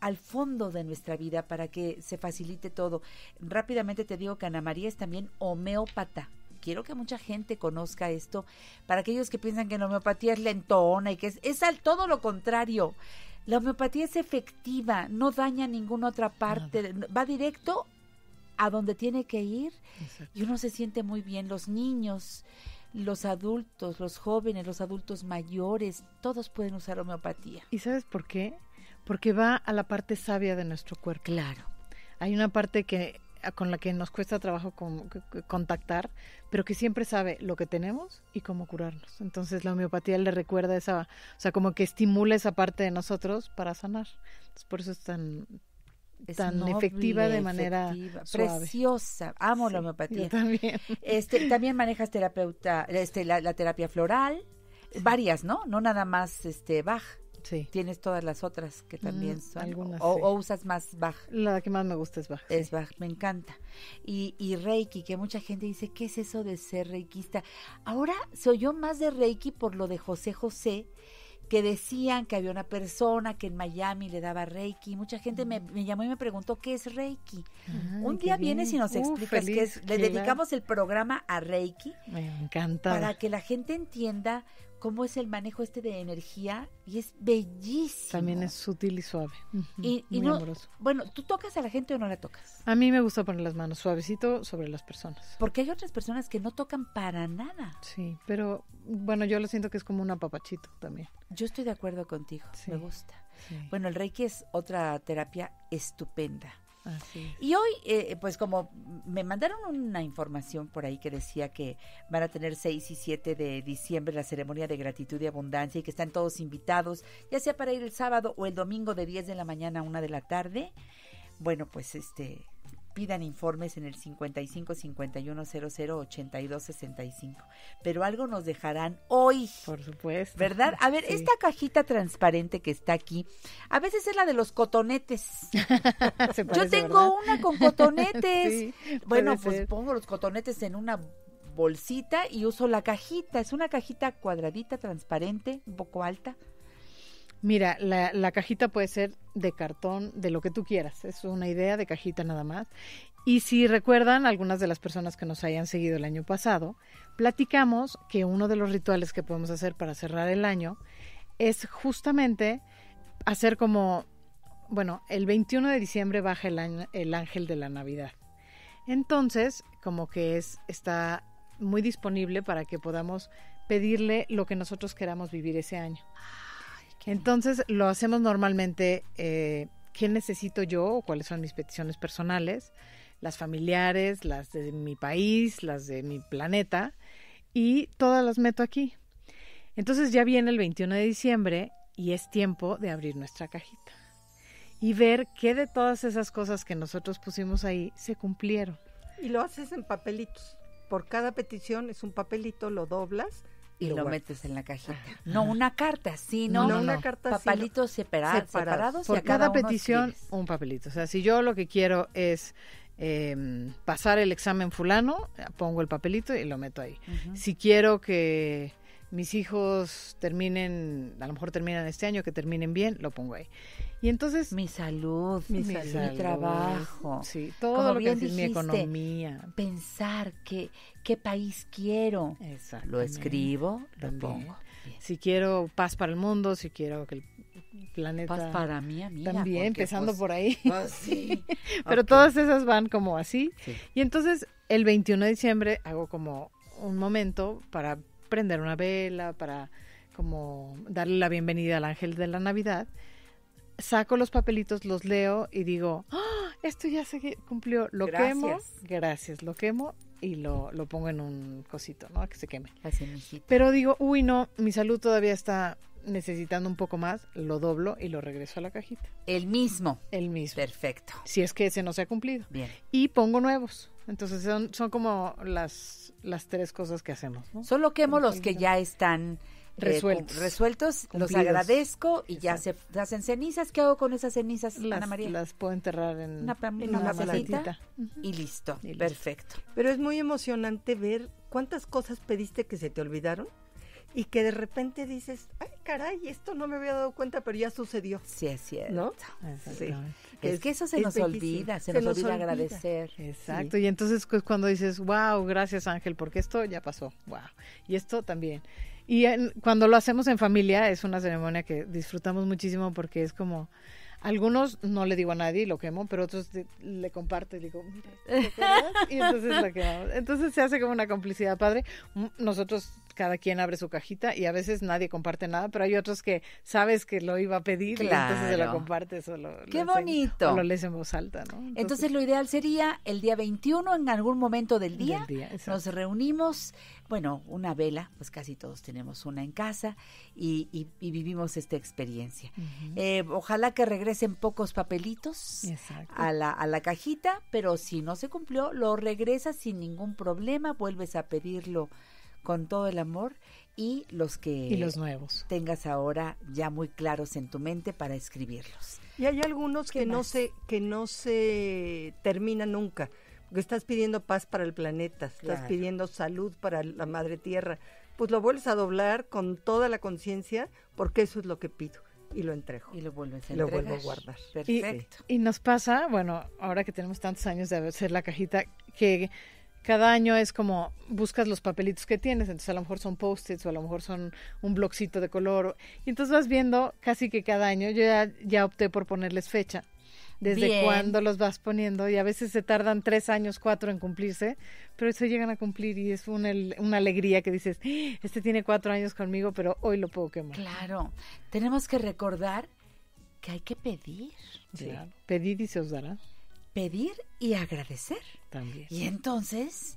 al fondo de nuestra vida para que se facilite todo. Rápidamente te digo que Ana María es también homeópata. Quiero que mucha gente conozca esto para aquellos que piensan que la homeopatía es lentona y que es, es al todo lo contrario. La homeopatía es efectiva, no daña ninguna otra parte, va directo a donde tiene que ir y uno se siente muy bien. Los niños, los adultos, los jóvenes, los adultos mayores, todos pueden usar homeopatía. ¿Y sabes por qué? Porque va a la parte sabia de nuestro cuerpo. Claro. Hay una parte que con la que nos cuesta trabajo con- contactar, pero que siempre sabe lo que tenemos y cómo curarnos. Entonces la homeopatía le recuerda esa, o sea, como que estimula esa parte de nosotros para sanar. Entonces, por eso es tan Es tan noble, efectiva de manera efectiva, preciosa. Amo la Sí, homeopatía. yo también. Este, también manejas terapeuta, este, la, la terapia floral, varias, ¿no? No nada más este Bach. Sí. Tienes todas las otras que también Mm, son. algunas o, sí. o usas más Bach. La que más me gusta es Bach. sí. Es Bach, me encanta. Y, y Reiki, que mucha gente dice, ¿qué es eso de ser reikista? Ahora se oyó más de Reiki por lo de José José, que decían que había una persona que en Miami le daba Reiki. Mucha gente me, me llamó y me preguntó, ¿qué es Reiki? Ay, Un qué día vienes y nos Uh, explicas qué feliz, es. Le dedicamos el programa a Reiki Me encanta. para que la gente entienda cómo es el manejo este de energía y es bellísimo. También es sutil y suave. Y, y muy no, amoroso. bueno, ¿tú tocas a la gente o no la tocas? A mí me gusta poner las manos suavecito sobre las personas. Porque hay otras personas que no tocan para nada. Sí, pero bueno, yo lo siento que es como un apapachito también. Yo estoy de acuerdo contigo, Sí. me gusta. Sí, Bueno, el Reiki es otra terapia estupenda. Y hoy, eh, pues como me mandaron una información por ahí que decía que van a tener 6 y 7 de diciembre la ceremonia de gratitud y abundancia y que están todos invitados, ya sea para ir el sábado o el domingo de 10 de la mañana a 1 de la tarde. Bueno, pues este pidan informes en el 55 51 00 82 65. Pero algo nos dejarán hoy. Por supuesto. ¿Verdad? A ver, Sí. esta cajita transparente que está aquí, a veces es la de los cotonetes. Yo tengo ¿verdad? una con cotonetes. Sí, bueno, pues ser. pongo los cotonetes en una bolsita y uso la cajita. Es una cajita cuadradita, transparente, un poco alta. Mira, la, cajita puede ser de cartón, de lo que tú quieras. Es una idea de cajita nada más. Y si recuerdan, algunas de las personas que nos hayan seguido el año pasado, platicamos que uno de los rituales que podemos hacer para cerrar el año es justamente hacer como, bueno, el 21 de diciembre baja el, el ángel de la Navidad. Entonces, como que es está muy disponible para que podamos pedirle lo que nosotros queramos vivir ese año. Entonces lo hacemos normalmente, eh, ¿qué necesito yo o cuáles son mis peticiones personales? Las familiares, las de mi país, las de mi planeta y todas las meto aquí. Entonces ya viene el 21 de diciembre y es tiempo de abrir nuestra cajita y ver qué de todas esas cosas que nosotros pusimos ahí se cumplieron. Y lo haces en papelitos. Por cada petición es un papelito, lo doblas Y lo, metes en la cajita. No una carta, sino No, una carta, papelitos separa- separados. separados. y Por a cada, petición, un papelito. O sea, si yo lo que quiero es eh, pasar el examen fulano, pongo el papelito y lo meto ahí. Si quiero que mis hijos terminen, a lo mejor terminan este año, que terminen bien, lo pongo ahí. Y entonces... Mi salud, mi, mi salud, salud, mi trabajo. Sí, todo Como lo que bien es mi dijiste, economía. Pensar que, qué país quiero. Lo escribo, lo También. pongo. Bien. Si quiero paz para el mundo, si quiero que el planeta... Paz para mí, amiga. También, porque, empezando pues, por ahí. pues, sí. Pero todas esas van como así. Sí. Y entonces el 21 de diciembre hago como un momento para prender una vela, para como darle la bienvenida al ángel de la Navidad. Saco los papelitos, los leo y digo, "Ah, esto ya se cumplió. Lo quemo, Gracias. lo quemo y lo, lo pongo en un cosito, ¿no? Que se queme. Pero digo, uy, no, mi salud todavía está necesitando un poco más, lo doblo y lo regreso a la cajita. El mismo. El mismo. Perfecto. Si es que ese no se ha cumplido Bien. y pongo nuevos. Entonces son, son como las, las tres cosas que hacemos. ¿no? Solo quemo los que ya están eh, Resueltos. resueltos, los agradezco y ya se se hacen cenizas. ¿Qué hago con esas cenizas, Las, Ana María? las puedo enterrar en, Una, en una una macetita macetita. Ujú. y listo. Y listo. Perfecto. Pero es muy emocionante ver cuántas cosas pediste que se te olvidaron y que de repente dices, ay caray, esto no me había dado cuenta, pero ya sucedió. Sí, es cierto. ¿No? Exactamente. Es, Es- que eso se es nos bellísimo. olvida, se, Se nos, nos olvida, olvida. agradecer. Exacto, y entonces pues, cuando dices, wow, gracias Ángel, porque esto ya pasó, wow, y esto también. Y en- cuando lo hacemos en familia es una ceremonia que disfrutamos muchísimo porque es como, algunos no le digo a nadie, lo quemo, pero otros de- le comparto y digo, mira, ¿te y entonces lo quemamos. Entonces se hace como una complicidad padre. Nosotros, cada quien abre su cajita y a veces nadie comparte nada, pero hay otros que sabes que lo iba a pedir y entonces se lo compartes o lo, lo ¡Qué enseñas, bonito! o lo lees en voz alta, ¿no? Entonces lo ideal sería el día 21 en algún momento del Del día. nos reunimos, bueno, una vela, pues casi todos tenemos una en casa y, y- y vivimos esta experiencia. Eh, ojalá que regresen pocos papelitos a la, a la cajita, pero si no se cumplió, lo regresas sin ningún problema, vuelves a pedirlo con todo el amor y los que Y los nuevos. tengas ahora ya muy claros en tu mente para escribirlos. Y hay algunos ¿Qué que no se que no se terminan nunca, porque estás pidiendo paz para el planeta, estás Claro. pidiendo salud para la madre tierra. Pues lo vuelves a doblar con toda la conciencia, porque eso es lo que pido y lo entrego. Y lo vuelves a Y lo entregar. vuelvo a guardar. Y, Perfecto. y nos pasa, bueno, ahora que tenemos tantos años de hacer la cajita, que cada año es como buscas los papelitos que tienes, entonces a lo mejor son post-its o a lo mejor son un blocito de color, y entonces vas viendo casi que cada año, yo ya, ya opté por ponerles fecha, desde cuándo los vas poniendo, y a veces se tardan tres años, cuatro en cumplirse, pero se llegan a cumplir y es una, una alegría que dices, "Ah, este tiene cuatro años conmigo, pero hoy lo puedo quemar. Claro, tenemos que recordar que hay que pedir, Claro. Pedid y se os dará pedir y agradecer. También. Y entonces,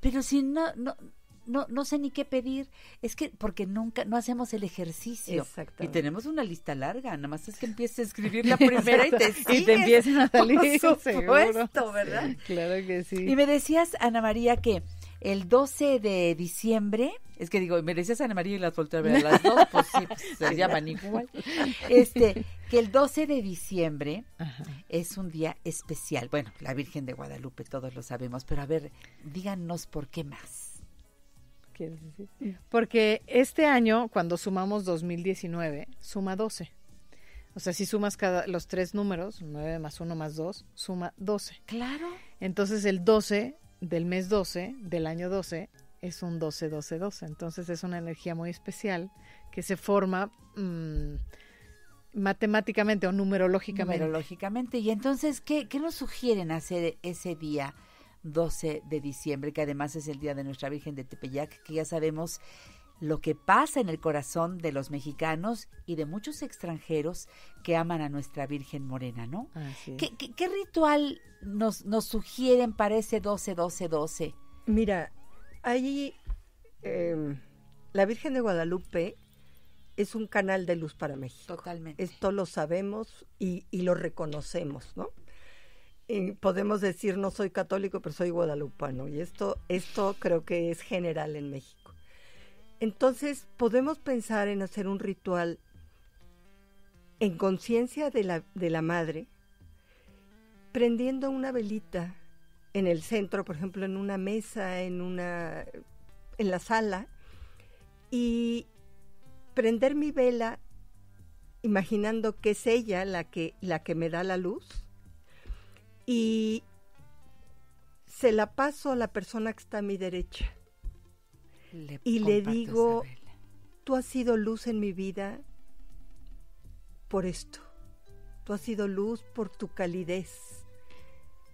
pero si no, no, no, no sé ni qué pedir, es que porque nunca, no hacemos el ejercicio. Y tenemos una lista larga, nada más es que empieces a escribir la primera y te sigues. Y te empiezan a salir, Por seguro. supuesto, ¿verdad? Claro que sí. Y me decías, Ana María, que el 12 de diciembre, es que digo, me decías Ana María y las volteé a ver a las dos, pues sí, pues, se llaman igual. Este, que el 12 de diciembre Ajá. es un día especial. Bueno, la Virgen de Guadalupe, todos lo sabemos, pero a ver, díganos por qué más. ¿Quieres decir? Porque este año, cuando sumamos 2019, suma 12. O sea, si sumas cada, los tres números, 9 más 1 más 2, suma 12. Claro. Entonces el 12 del mes 12, del año 12, es un 12, 12, 12. Entonces es una energía muy especial que se forma mm, matemáticamente o numerológicamente. Numerológicamente. Y entonces, ¿qué, ¿qué nos sugieren hacer ese día 12 de diciembre, que además es el día de nuestra Virgen de Tepeyac, que ya sabemos lo que pasa en el corazón de los mexicanos y de muchos extranjeros que aman a nuestra Virgen Morena, ¿no? Así. ¿Qué, qué- qué ritual nos, nos sugieren para ese 12, 12, 12? Mira, ahí eh, la Virgen de Guadalupe es un canal de luz para México. Totalmente. Esto lo sabemos y, y lo reconocemos, ¿no? Y podemos decir, no soy católico, pero soy guadalupano. Y esto, esto creo que es general en México. Entonces, podemos pensar en hacer un ritual en conciencia de la, de la madre, prendiendo una velita en el centro, por ejemplo, en una mesa, en una en la sala y prender mi vela imaginando que es ella la que la que me da la luz y se la paso a la persona que está a mi derecha Le y le digo tú has sido luz en mi vida por esto tú has sido luz por tu calidez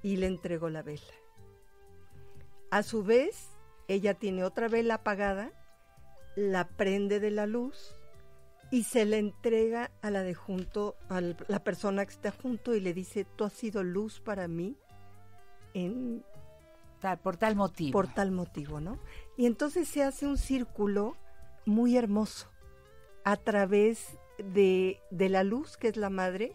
y le entrego la vela a su vez ella tiene otra vela apagada la prende de la luz y se la entrega a la de junto, a la persona que está junto y le dice, tú has sido luz para mí en, Tal- por tal motivo. por tal motivo, ¿no? Y entonces se hace un círculo muy hermoso a través de, de la luz que es la madre,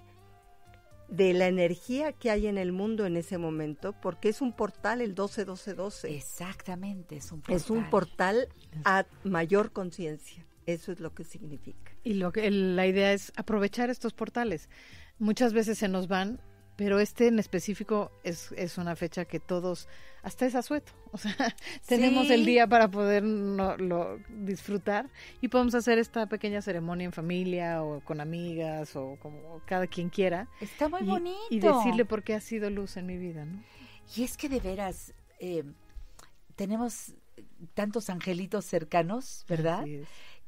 de la energía que hay en el mundo en ese momento, porque es un portal el 12-12-12. Exactamente, es un portal. Es un portal a mayor conciencia. Eso es lo que significa. Y lo que el- la idea es aprovechar estos portales. Muchas veces se nos van, pero este en específico es, es una fecha que todos, hasta es asueto. O sea, tenemos el día para poder no- lo disfrutar y podemos hacer esta pequeña ceremonia en familia o con amigas o como cada quien quiera. Está muy y, bonito. Y decirle por qué ha sido luz en mi vida, ¿no? Y es que de veras, eh, tenemos tantos angelitos cercanos, ¿verdad?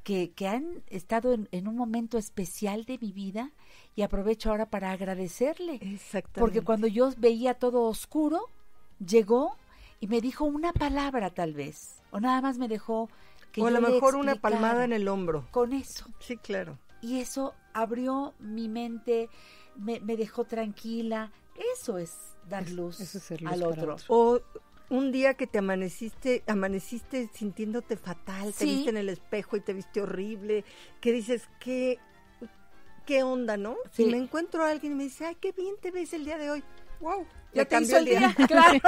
Que, que han estado en, en un momento especial de mi vida y aprovecho ahora para agradecerle. Exactamente. Porque cuando yo veía todo oscuro, llegó y me dijo una palabra tal vez, o nada más me dejó que o a lo mejor una palmada en el hombro. Con eso. Sí, claro. Y eso abrió mi mente, me, me dejó tranquila. Eso es dar luz, eso es ser luz al otro. otro. O un día que te amaneciste, amaneciste sintiéndote fatal, te viste en el espejo y te viste horrible, que dices, ¿qué, qué onda, no? Sí. Y me encuentro a alguien y me dice, ay, qué bien te ves el día de hoy. Wow, Ya te hizo el día. día, claro.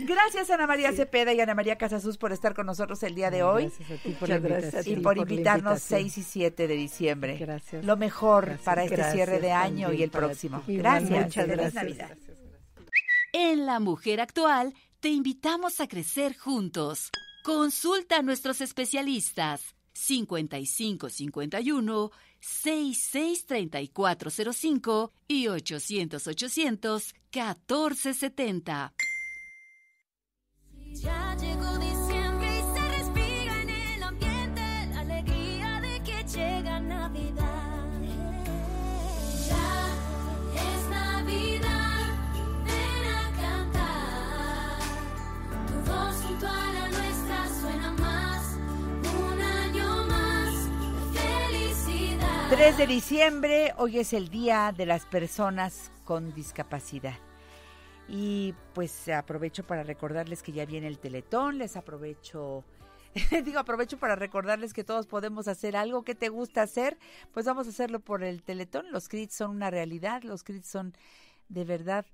Gracias Ana María Cepeda y Ana María Casasus por estar con nosotros el día de hoy Gracias a ti por la gracias y por la invitarnos invitación. 6 y 7 de diciembre. Gracias. Lo mejor Gracias. para este Gracias cierre de año también y el próximo. Gracias. Muchas Feliz gracias. Navidad. En La Mujer Actual te invitamos a crecer juntos. Consulta a nuestros especialistas 5551 663405 y 800 800 1470. Ya llegó 3 de diciembre, hoy es el Día de las Personas con Discapacidad. Y pues aprovecho para recordarles que ya viene el Teletón, les aprovecho, digo aprovecho para recordarles que todos podemos hacer algo que te gusta hacer, pues vamos a hacerlo por el Teletón. Los CRITs son una realidad, los CRITs son de verdad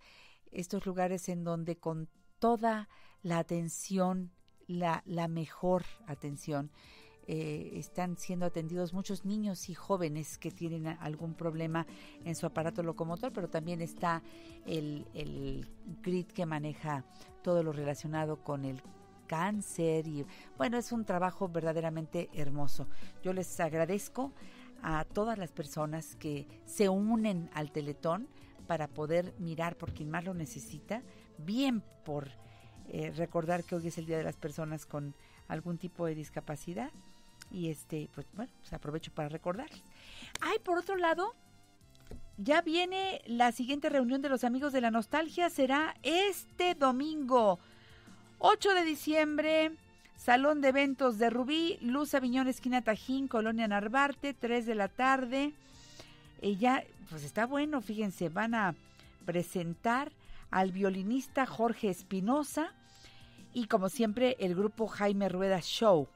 estos lugares en donde con toda la atención, la, la mejor atención, eh, están siendo atendidos muchos niños y jóvenes que tienen algún problema en su aparato locomotor, pero también está el, el grid que maneja todo lo relacionado con el cáncer y bueno, es un trabajo verdaderamente hermoso. Yo les agradezco a todas las personas que se unen al Teletón para poder mirar por quien más lo necesita, bien por eh, recordar que hoy es el Día de las Personas con algún tipo de discapacidad y este pues bueno pues aprovecho para recordarles ay por otro lado ya viene la siguiente reunión de los amigos de la nostalgia será este domingo 8 de diciembre Salón de Eventos de Rubí, Luz Aviñón, esquina Tajín, Colonia Narvarte, 3 de la tarde. Y ya, pues está bueno, fíjense, van a presentar al violinista Jorge Espinosa y como siempre el grupo Jaime Rueda Show.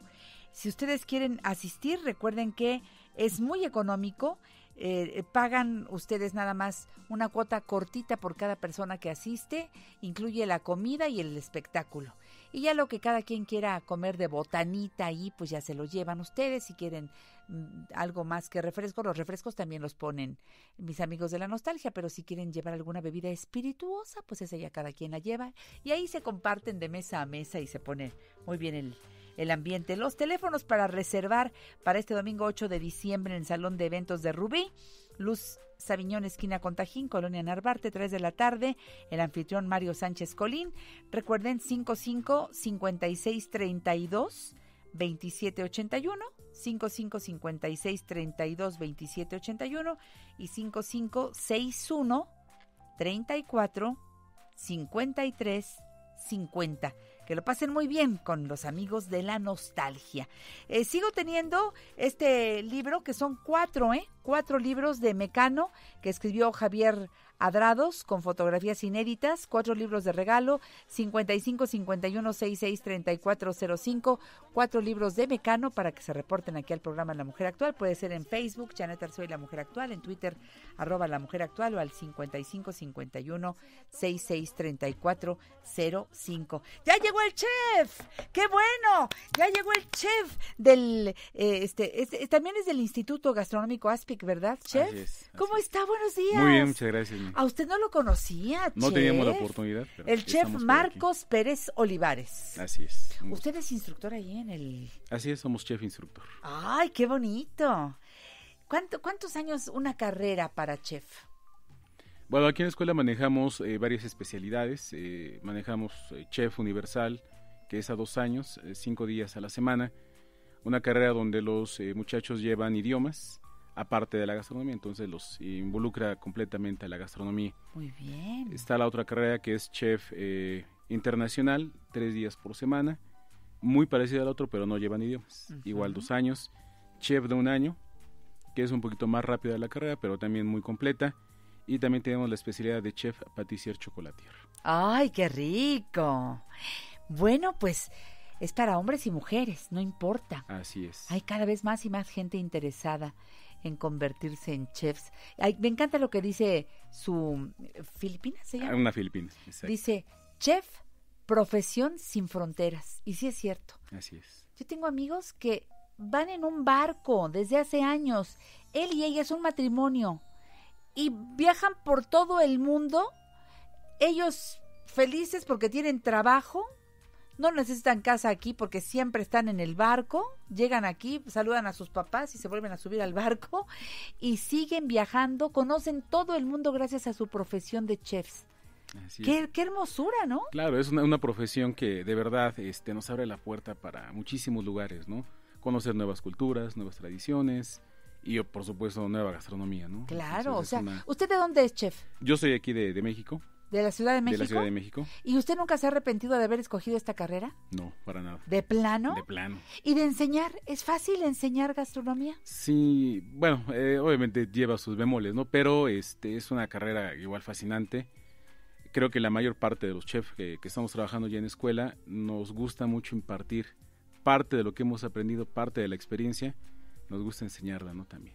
Si ustedes quieren asistir, recuerden que es muy económico. eh, pagan ustedes nada más una cuota cortita por cada persona que asiste, incluye la comida y el espectáculo. Y ya lo que cada quien quiera comer de botanita ahí, pues ya se lo llevan ustedes. Si quieren mm, algo más que refresco, los refrescos también los ponen mis amigos de la nostalgia, pero si quieren llevar alguna bebida espirituosa, pues esa ya cada quien la lleva. Y ahí se comparten de mesa a mesa y se pone muy bien el, el ambiente. Los teléfonos para reservar para este domingo 8 de diciembre en el Salón de Eventos de Rubí. Luz Sabiñón, esquina Contajín, Colonia Narvarte, 3 de la tarde. El anfitrión Mario Sánchez Colín. Recuerden 55 56 32 27 81 55 56 32 27 81 y 55 61 34 53 50. Que lo pasen muy bien con los amigos de la nostalgia. Eh, sigo teniendo este libro, que son cuatro, ¿eh? Cuatro libros de Mecano que escribió Javier Adrados con fotografías inéditas, cuatro libros de regalo, 55 51 66 34 05, cuatro libros de Mecano para que se reporten aquí al programa La Mujer Actual. Puede ser en Facebook, Janet Arzoy La Mujer Actual, en Twitter, arroba La Mujer Actual o al 55 51 66 34 05. ¡Ya llegó el chef! ¡Qué bueno! Ya llegó el chef del, eh, este, este- también es del Instituto Gastronómico Aspic, ¿verdad, chef? Así es, ¿Cómo está? Buenos días. Muy bien, muchas gracias. A usted no lo conocía, No chef. teníamos la oportunidad, pero El chef Marcos Pérez Olivares. Así es. Usted es instructor ahí en el... Así es, somos chef instructor. ¡Ay, qué bonito! ¿Cuánto, ¿Cuántos años una carrera para chef? Bueno, aquí en la escuela manejamos eh, varias especialidades. eh, manejamos eh, chef universal, que es a dos años, eh, cinco días a la semana. Una carrera donde los muchachos llevan idiomas, aparte de la gastronomía, entonces los involucra completamente a la gastronomía. Muy bien. Está la otra carrera que es chef internacional, tres días por semana, muy parecida al otro, pero no llevan idiomas. Igual dos años. Chef de un año, que es un poquito más rápida la carrera, pero también muy completa. Y también tenemos la especialidad de chef patissier chocolatier. ¡Ay, qué rico! Bueno, pues es para hombres y mujeres, no importa. Así es. Hay cada vez más y más gente interesada en convertirse en chefs. Ay, me encanta lo que dice su Filipina, se llama. Una filipina, exacto. Dice, chef, profesión sin fronteras. Y sí es cierto. Así es. Yo tengo amigos que van en un barco desde hace años. Él y ella es un matrimonio. Y viajan por todo el mundo. Ellos felices porque tienen trabajo. No necesitan casa aquí porque siempre están en el barco. Llegan aquí, saludan a sus papás y se vuelven a subir al barco. Y siguen viajando. Conocen todo el mundo gracias a su profesión de chefs. Así Qué, es. qué hermosura, ¿no? Claro, es una, una profesión que de verdad este, nos abre la puerta para muchísimos lugares, ¿no? Conocer nuevas culturas, nuevas tradiciones y, por supuesto, nueva gastronomía, ¿no? Claro, Entonces, o sea, una- ¿usted de dónde es chef? Yo soy aquí de, de México, ¿De la Ciudad de México? de la Ciudad de México. ¿Y usted nunca se ha arrepentido de haber escogido esta carrera? No, para nada. ¿De plano? De plano. ¿Y de enseñar? ¿Es fácil enseñar gastronomía? Sí, bueno, eh, obviamente lleva sus bemoles, ¿no? Pero este es una carrera igual fascinante. Creo que la mayor parte de los chefs que, que estamos trabajando ya en escuela nos gusta mucho impartir parte de lo que hemos aprendido, parte de la experiencia, nos gusta enseñarla, ¿no? También.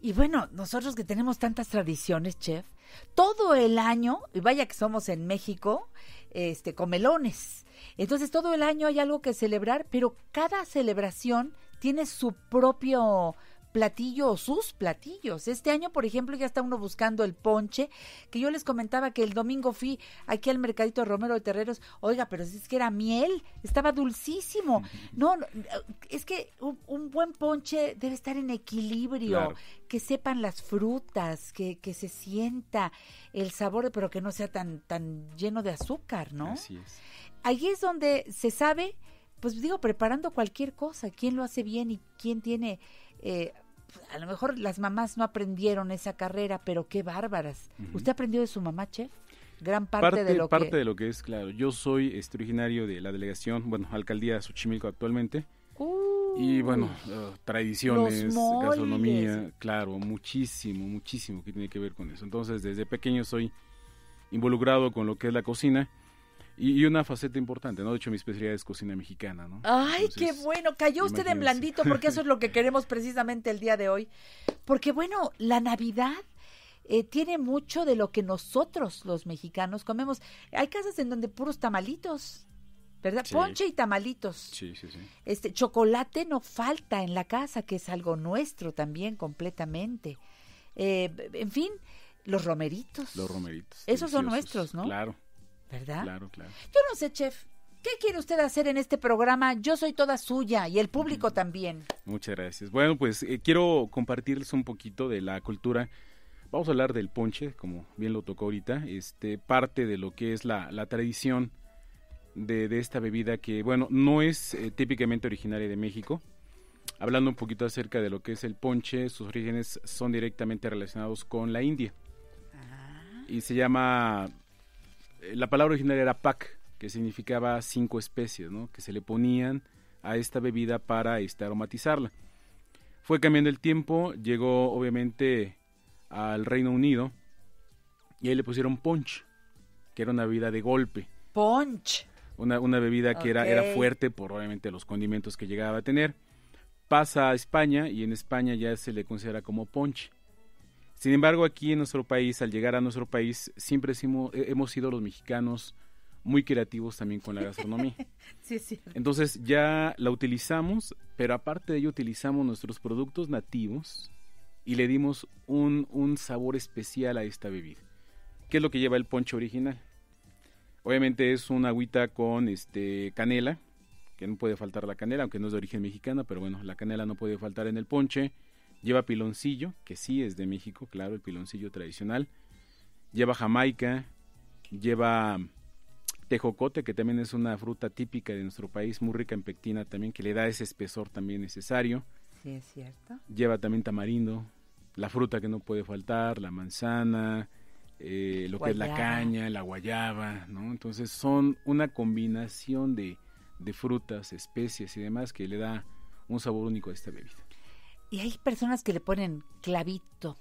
Y bueno, nosotros que tenemos tantas tradiciones, chef, todo el año, y vaya que somos en México, este, comelones. Entonces todo el año hay algo que celebrar, pero cada celebración tiene su propio platillo o sus platillos. Este año, por ejemplo, ya está uno buscando el ponche, que yo les comentaba que el domingo fui aquí al mercadito Romero de Terreros, oiga, pero es que era miel, estaba dulcísimo. No, no, es que un, un buen ponche debe estar en equilibrio, Claro. que sepan las frutas, que, que se sienta el sabor, pero que no sea tan, tan lleno de azúcar, ¿no? Así es. Ahí es donde se sabe, pues digo, preparando cualquier cosa, quién lo hace bien y quién tiene... eh, a lo mejor las mamás no aprendieron esa carrera, pero qué bárbaras. ¿Usted aprendió de su mamá, chef? Gran parte, de lo parte que... de lo que es, claro. Yo soy este, originario de la delegación, bueno, alcaldía de Xochimilco actualmente. Y bueno, eh, tradiciones, gastronomía, claro, muchísimo, muchísimo que tiene que ver con eso. Entonces, desde pequeño soy involucrado con lo que es la cocina y, y una faceta importante, ¿no? De hecho, mi especialidad es cocina mexicana, ¿no? Ay, qué bueno. Cayó usted en blandito porque eso es lo que queremos precisamente el día de hoy. Porque bueno, la Navidad eh, tiene mucho de lo que nosotros los mexicanos comemos. Hay casas en donde puros tamalitos, ¿verdad? Sí. Ponche y tamalitos. Sí, sí, sí. Este chocolate no falta en la casa, que es algo nuestro también completamente. Eh, en fin, los romeritos. Los romeritos. Esos son nuestros, ¿no? Claro, ¿Verdad? claro, claro. Yo no sé, chef. ¿Qué quiere usted hacer en este programa? Yo soy toda suya y el público también. Muchas gracias. Bueno, pues eh, quiero compartirles un poquito de la cultura. Vamos a hablar del ponche, como bien lo tocó ahorita, este, parte de lo que es la, la tradición de, de esta bebida que, bueno, no es eh, típicamente originaria de México. Hablando un poquito acerca de lo que es el ponche, sus orígenes son directamente relacionados con la India. Y se llama, la palabra original era pak, que significaba cinco especies, ¿no? Que se le ponían a esta bebida para este, aromatizarla. Fue cambiando el tiempo, llegó obviamente al Reino Unido y ahí le pusieron punch, que era una bebida de golpe, Punch. una, una bebida que era, era fuerte por obviamente los condimentos que llegaba a tener. Pasa a España y en España ya se le considera como punch. Sin embargo, aquí en nuestro país, al llegar a nuestro país, siempre hemos, hemos sido los mexicanos muy creativos también con la gastronomía. Sí, sí. Entonces ya la utilizamos, pero aparte de ello utilizamos nuestros productos nativos y le dimos un, un sabor especial a esta bebida. ¿Qué es lo que lleva el ponche original? Obviamente es una agüita con este canela, que no puede faltar la canela, aunque no es de origen mexicana, pero bueno, la canela no puede faltar en el ponche. Lleva piloncillo, que sí es de México, claro, el piloncillo tradicional. Lleva jamaica, lleva tejocote, que también es una fruta típica de nuestro país, muy rica en pectina también, que le da ese espesor también necesario. Sí, es cierto. Lleva también tamarindo, la fruta que no puede faltar, la manzana, eh, lo que es la caña, la guayaba, ¿no? Entonces son una combinación de, de frutas, especies y demás que le da un sabor único a esta bebida. Y hay personas que le ponen clavito.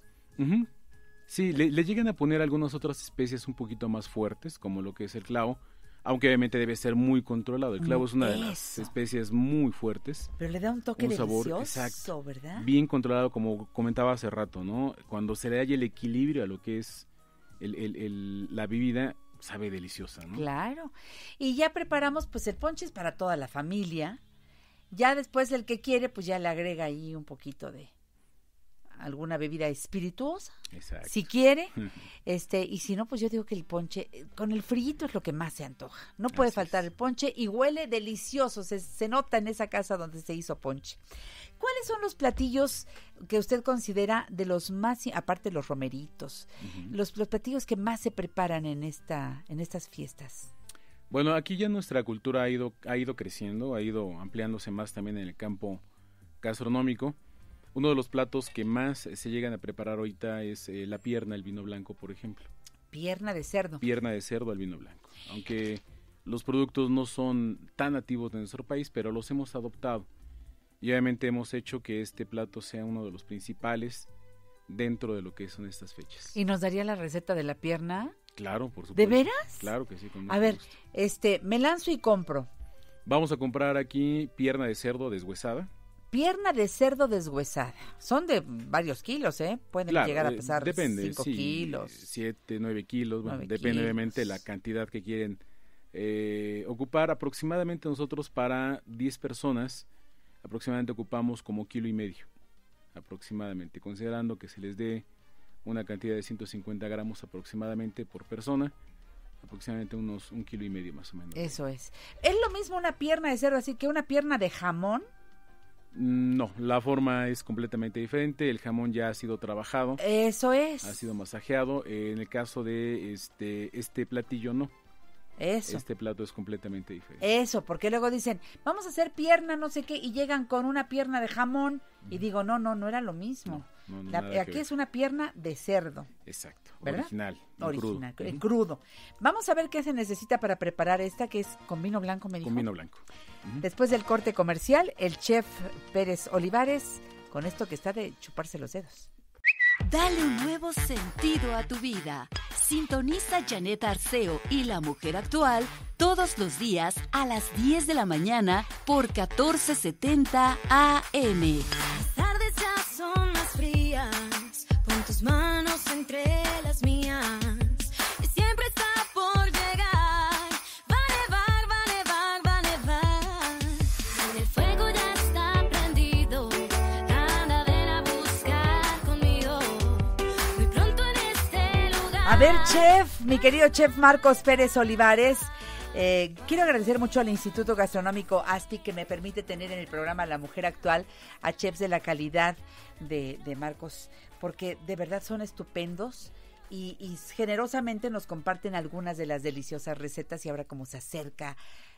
Sí, le, le llegan a poner algunas otras especies un poquito más fuertes, como lo que es el clavo, aunque obviamente debe ser muy controlado. El clavo es una de las especies muy fuertes. Pero le da un toque Un sabor, delicioso, exacto. ¿verdad? Bien controlado, como comentaba hace rato, ¿no? Cuando se le haya el equilibrio a lo que es el- el- el- la bebida, sabe deliciosa, ¿no? Claro. Y ya preparamos, pues el ponche es para toda la familia. Ya después el que quiere, pues ya le agrega ahí un poquito de alguna bebida espirituosa, Exacto. si quiere. Este, y si no, pues yo digo que el ponche, con el frillito es lo que más se antoja. No puede faltar el ponche y huele delicioso, se, se nota en esa casa donde se hizo ponche. ¿Cuáles son los platillos que usted considera de los más, aparte de los romeritos, los, los platillos que más se preparan en, esta, en estas fiestas? Bueno, aquí ya nuestra cultura ha ido, ha ido creciendo, ha ido ampliándose más también en el campo gastronómico. Uno de los platos que más se llegan a preparar ahorita es eh, la pierna, el vino blanco, por ejemplo. Pierna de cerdo. Pierna de cerdo al vino blanco. Aunque los productos no son tan nativos de nuestro país, pero los hemos adoptado. Y obviamente hemos hecho que este plato sea uno de los principales dentro de lo que son estas fechas. ¿Y nos daría la receta de la pierna? Claro, por supuesto. ¿De veras? Claro que sí. con A ver, gusto. este, me lanzo y compro. Vamos a comprar aquí pierna de cerdo deshuesada. Pierna de cerdo deshuesada. Son de varios kilos, ¿eh? Pueden Claro, llegar a eh, pesar depende, 5 sí, kilos. 7, 9 kilos, bueno, Nueve depende kilos. obviamente de la cantidad que quieren eh, ocupar. Aproximadamente nosotros para 10 personas, aproximadamente ocupamos como kilo y medio, aproximadamente, considerando que se les dé una cantidad de 150 gramos aproximadamente por persona, aproximadamente unos un kilo y medio más o menos. Eso es. ¿Es lo mismo una pierna de cerdo así que una pierna de jamón? Mm, No, la forma es completamente diferente, el jamón ya ha sido trabajado. Eso es. ha sido masajeado. Eh, en el caso de este este platillo no. Eso. Este plato es completamente diferente. Eso, porque luego dicen, vamos a hacer pierna, no sé qué, y llegan con una pierna de jamón. Y digo, no, no, no era lo mismo. No, no, La- que aquí es una pierna de cerdo. Exacto. ¿verdad? Original. en Original, crudo. en crudo. Vamos a ver qué se necesita para preparar esta, que es con vino blanco, me dijo. Con vino blanco. Después del corte comercial, el chef Pérez Olivares, con esto que está de chuparse los dedos. Dale un nuevo sentido a tu vida. Sintoniza Janet Arceo y la mujer actual todos los días a las 10 de la mañana por 1470 AM. Las tardes ya son más frías. Pon tus manos entre las mías. Chef, mi querido chef Marcos Pérez Olivares. eh, quiero agradecer mucho al Instituto Gastronómico ASTI que me permite tener en el programa La Mujer Actual a chefs de la calidad de, Marcos, porque de verdad son estupendos y generosamente nos comparten algunas de las deliciosas recetas y ahora como se acerca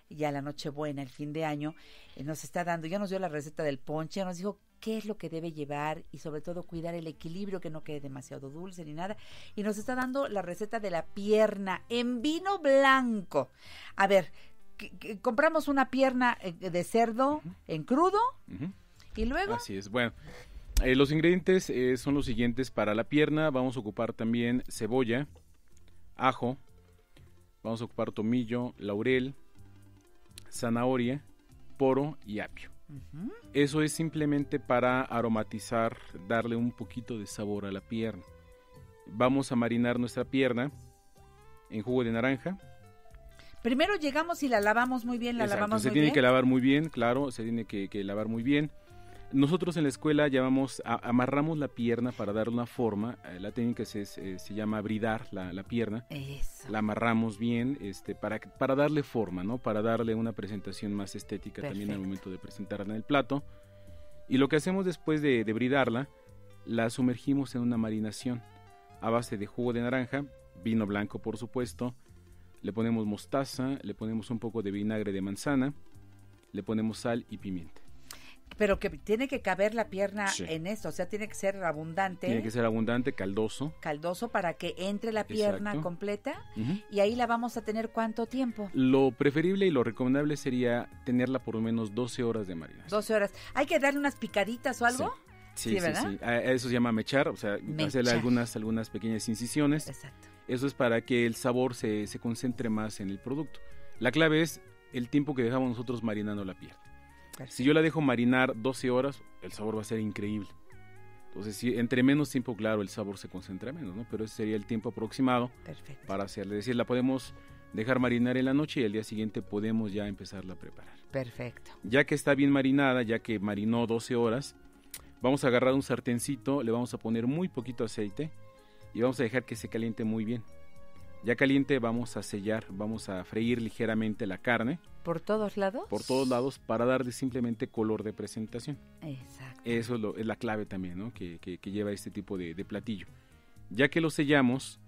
ya la Nochebuena, el fin de año, eh, nos está dando, ya nos dio la receta del ponche, ya nos dijo qué es lo que debe llevar y sobre todo cuidar el equilibrio, que no quede demasiado dulce ni nada. Y nos está dando la receta de la pierna en vino blanco. A ver, que- que compramos una pierna eh, de cerdo en crudo y luego... Así es. Bueno, eh, los ingredientes eh, son los siguientes. Para la pierna vamos a ocupar también cebolla, ajo, vamos a ocupar tomillo, laurel, zanahoria, poro y apio. Eso es simplemente para aromatizar, darle un poquito de sabor a la pierna. Vamos a marinar nuestra pierna en jugo de naranja. Primero llegamos y la lavamos muy bien, la Exacto, lavamos se muy tiene bien. que lavar muy bien, claro, se tiene que, que lavar muy bien. Nosotros en la escuela llamamos, a- amarramos la pierna para darle una forma. eh, La técnica se, se- se llama bridar la, la pierna. Eso. La amarramos bien este, para, para darle forma, ¿no? Para darle una presentación más estética también al Perfecto. momento de presentarla en el plato. Y lo que hacemos después de, de bridarla, la sumergimos en una marinación a base de jugo de naranja, vino blanco por supuesto, le ponemos mostaza, le ponemos un poco de vinagre de manzana, le ponemos sal y pimienta. Pero que tiene que caber la pierna Sí. en esto, o sea, tiene que ser abundante, Tiene que ser abundante, caldoso. caldoso para que entre la pierna Exacto. completa y ahí la vamos a tener cuánto tiempo? Lo preferible y lo recomendable sería tenerla por lo menos 12 horas de marinación. 12 horas. ¿Hay que darle unas picaditas o algo? Sí, Sí, sí, ¿verdad? sí. A- a Eso se llama mechar, o sea, Mechar. hacerle algunas, algunas pequeñas incisiones. Exacto. Eso es para que el sabor se, se concentre más en el producto. La clave es el tiempo que dejamos nosotros marinando la pierna. Si yo la dejo marinar 12 horas, el sabor va a ser increíble. Entonces, si entre menos tiempo, claro, el sabor se concentra menos, ¿no? Pero ese sería el tiempo aproximado Perfecto. para hacerle. Es decir, la podemos dejar marinar en la noche y al día siguiente podemos ya empezarla a preparar. Perfecto. Ya que está bien marinada, ya que marinó 12 horas, vamos a agarrar un sartencito, le vamos a poner muy poquito aceite y vamos a dejar que se caliente muy bien. Ya caliente vamos a sellar, vamos a freír ligeramente la carne ¿Por todos lados? por todos lados para darle simplemente color de presentación. Exacto. Eso es, lo- es la clave también, ¿no? Que, que- que lleva este tipo de, de platillo. Ya que lo sellamos,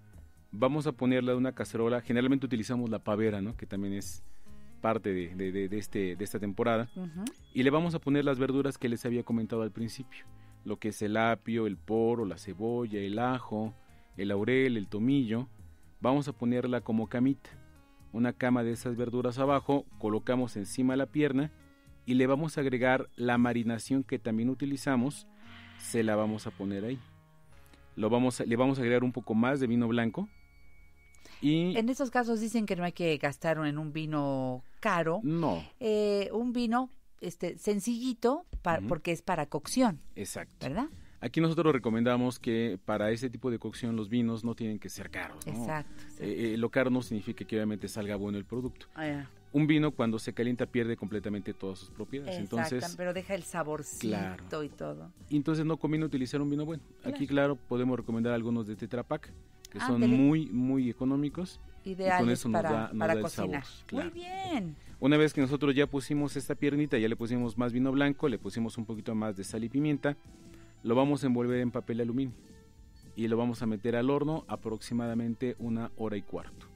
vamos a ponerle a una cacerola. Generalmente utilizamos la pavera, ¿no? Que también es parte de, de- de- este, de esta temporada. Y le vamos a poner las verduras que les había comentado al principio. Lo que es el apio, el poro, la cebolla, el ajo, el laurel, el tomillo. Vamos a ponerla como camita. Una cama de esas verduras abajo, colocamos encima la pierna y le vamos a agregar la marinación que también utilizamos, se la vamos a poner ahí. Lo vamos a- le vamos a agregar un poco más de vino blanco y En estos casos dicen que no hay que gastar en un vino caro. no, Eh, un vino este sencillito porque es para cocción, exacto. ¿verdad? Aquí nosotros recomendamos que para ese tipo de cocción los vinos no tienen que ser caros. ¿no? Exacto. exacto. Eh, eh, lo caro no significa que obviamente salga bueno el producto. Ah. Un vino cuando se calienta pierde completamente todas sus propiedades. Exacto, Entonces, pero deja el saborcito Claro. y todo. entonces no conviene utilizar un vino bueno. Aquí, claro, podemos recomendar algunos de Tetra Pak, que son muy, muy económicos. Ideales eso nos para, da- nos para da el cocinar. sabor, claro. Muy bien. Una vez que nosotros ya pusimos esta piernita, ya le pusimos más vino blanco, le pusimos un poquito más de sal y pimienta, lo vamos a envolver en papel aluminio y lo vamos a meter al horno aproximadamente una hora y cuarto.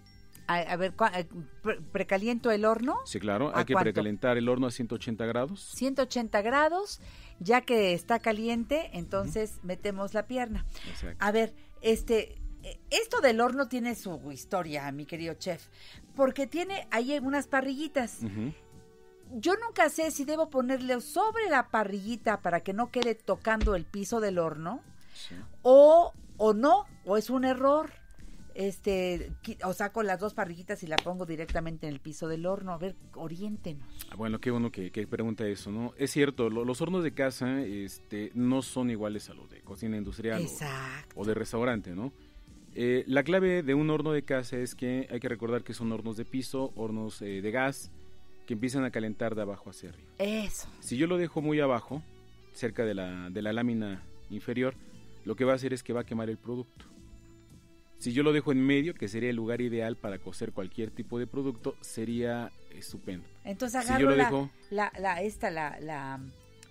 A, a ver, ¿cuá- eh, pre- precaliento el horno, Sí, claro, ¿A hay que cuánto? precalentar el horno a 180 grados. 180 grados, ya que está caliente, entonces metemos la pierna. Exacto. A ver, este, eh, esto del horno tiene su historia, mi querido chef, porque tiene ahí unas parrillitas. Yo nunca sé si debo ponerle sobre la parrillita para que no quede tocando el piso del horno Sí. o o no, o es un error. Este, o saco las dos parrillitas y la pongo directamente en el piso del horno. A ver, oriéntenos. Ah, Bueno, qué bueno que, que pregunta eso, ¿no? Es cierto, lo- los hornos de casa este, no son iguales a los de cocina industrial o- Exacto. o de restaurante, ¿no? Eh, la clave de un horno de casa es que hay que recordar que son hornos de piso, hornos eh, de gas, que empiezan a calentar de abajo hacia arriba. Eso. Si yo lo dejo muy abajo, cerca de la, de la lámina inferior, lo que va a hacer es que va a quemar el producto. Si yo lo dejo en medio, que sería el lugar ideal para cocer cualquier tipo de producto, sería estupendo. Entonces Si yo agarro lo la, dejo- la, la- esta, la, la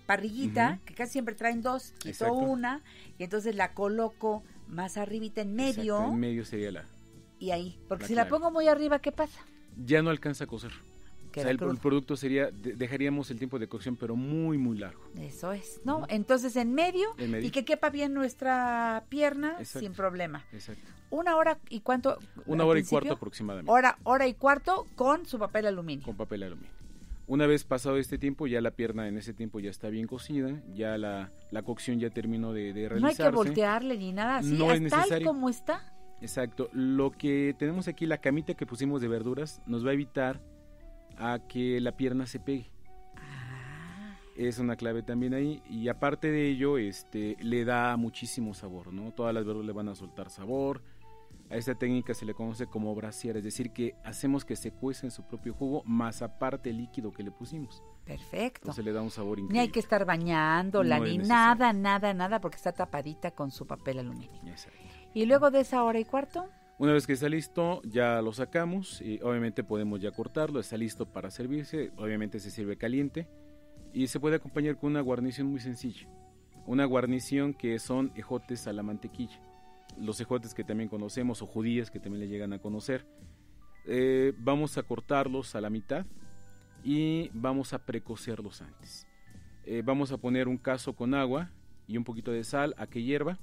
parrillita, que casi siempre traen dos, quito Exacto. una, y entonces la coloco más arribita en medio, Exacto, en medio sería la... y ahí. Porque si la pongo muy arriba, ¿qué pasa? Ya no alcanza a cocer. O sea, el, producto sería, de- dejaríamos el tiempo de cocción, pero muy, muy largo. Eso es, ¿no? Entonces en medio, En medio. y que quepa bien nuestra pierna Exacto. sin problema. Exacto. Una hora y cuánto. Una hora y cuarto aproximadamente. Hora, hora y cuarto con su papel aluminio. con papel aluminio. Una vez pasado este tiempo, ya la pierna en ese tiempo ya está bien cocida, ya la, la cocción ya terminó de, de No hay realizarse. que voltearle ni nada así, No es hasta tal necesario. como está. Exacto. Lo que tenemos aquí, la camita que pusimos de verduras, nos va a evitar a que la pierna se pegue. Ah. Es una clave también ahí. Y aparte de ello, este, le da muchísimo sabor, ¿no? Todas las verduras le van a soltar sabor. A esta técnica se le conoce como brasier, es decir, que hacemos que se cueza en su propio jugo, más aparte el líquido que le pusimos. Perfecto. Entonces le da un sabor increíble. Ni hay que estar bañándola, No ni nada, nada, nada, porque está tapadita con su papel aluminio. Exacto. Y luego de esa hora y cuarto, Una vez que está listo, ya lo sacamos y obviamente podemos ya cortarlo, está listo para servirse, obviamente se sirve caliente y se puede acompañar con una guarnición muy sencilla. Una guarnición que son ejotes a la mantequilla. Los ejotes que también conocemos o judías que también le llegan a conocer. Eh, vamos a cortarlos a la mitad y vamos a precocerlos antes. Eh, vamos a poner un cazo con agua y un poquito de sal a que hierva.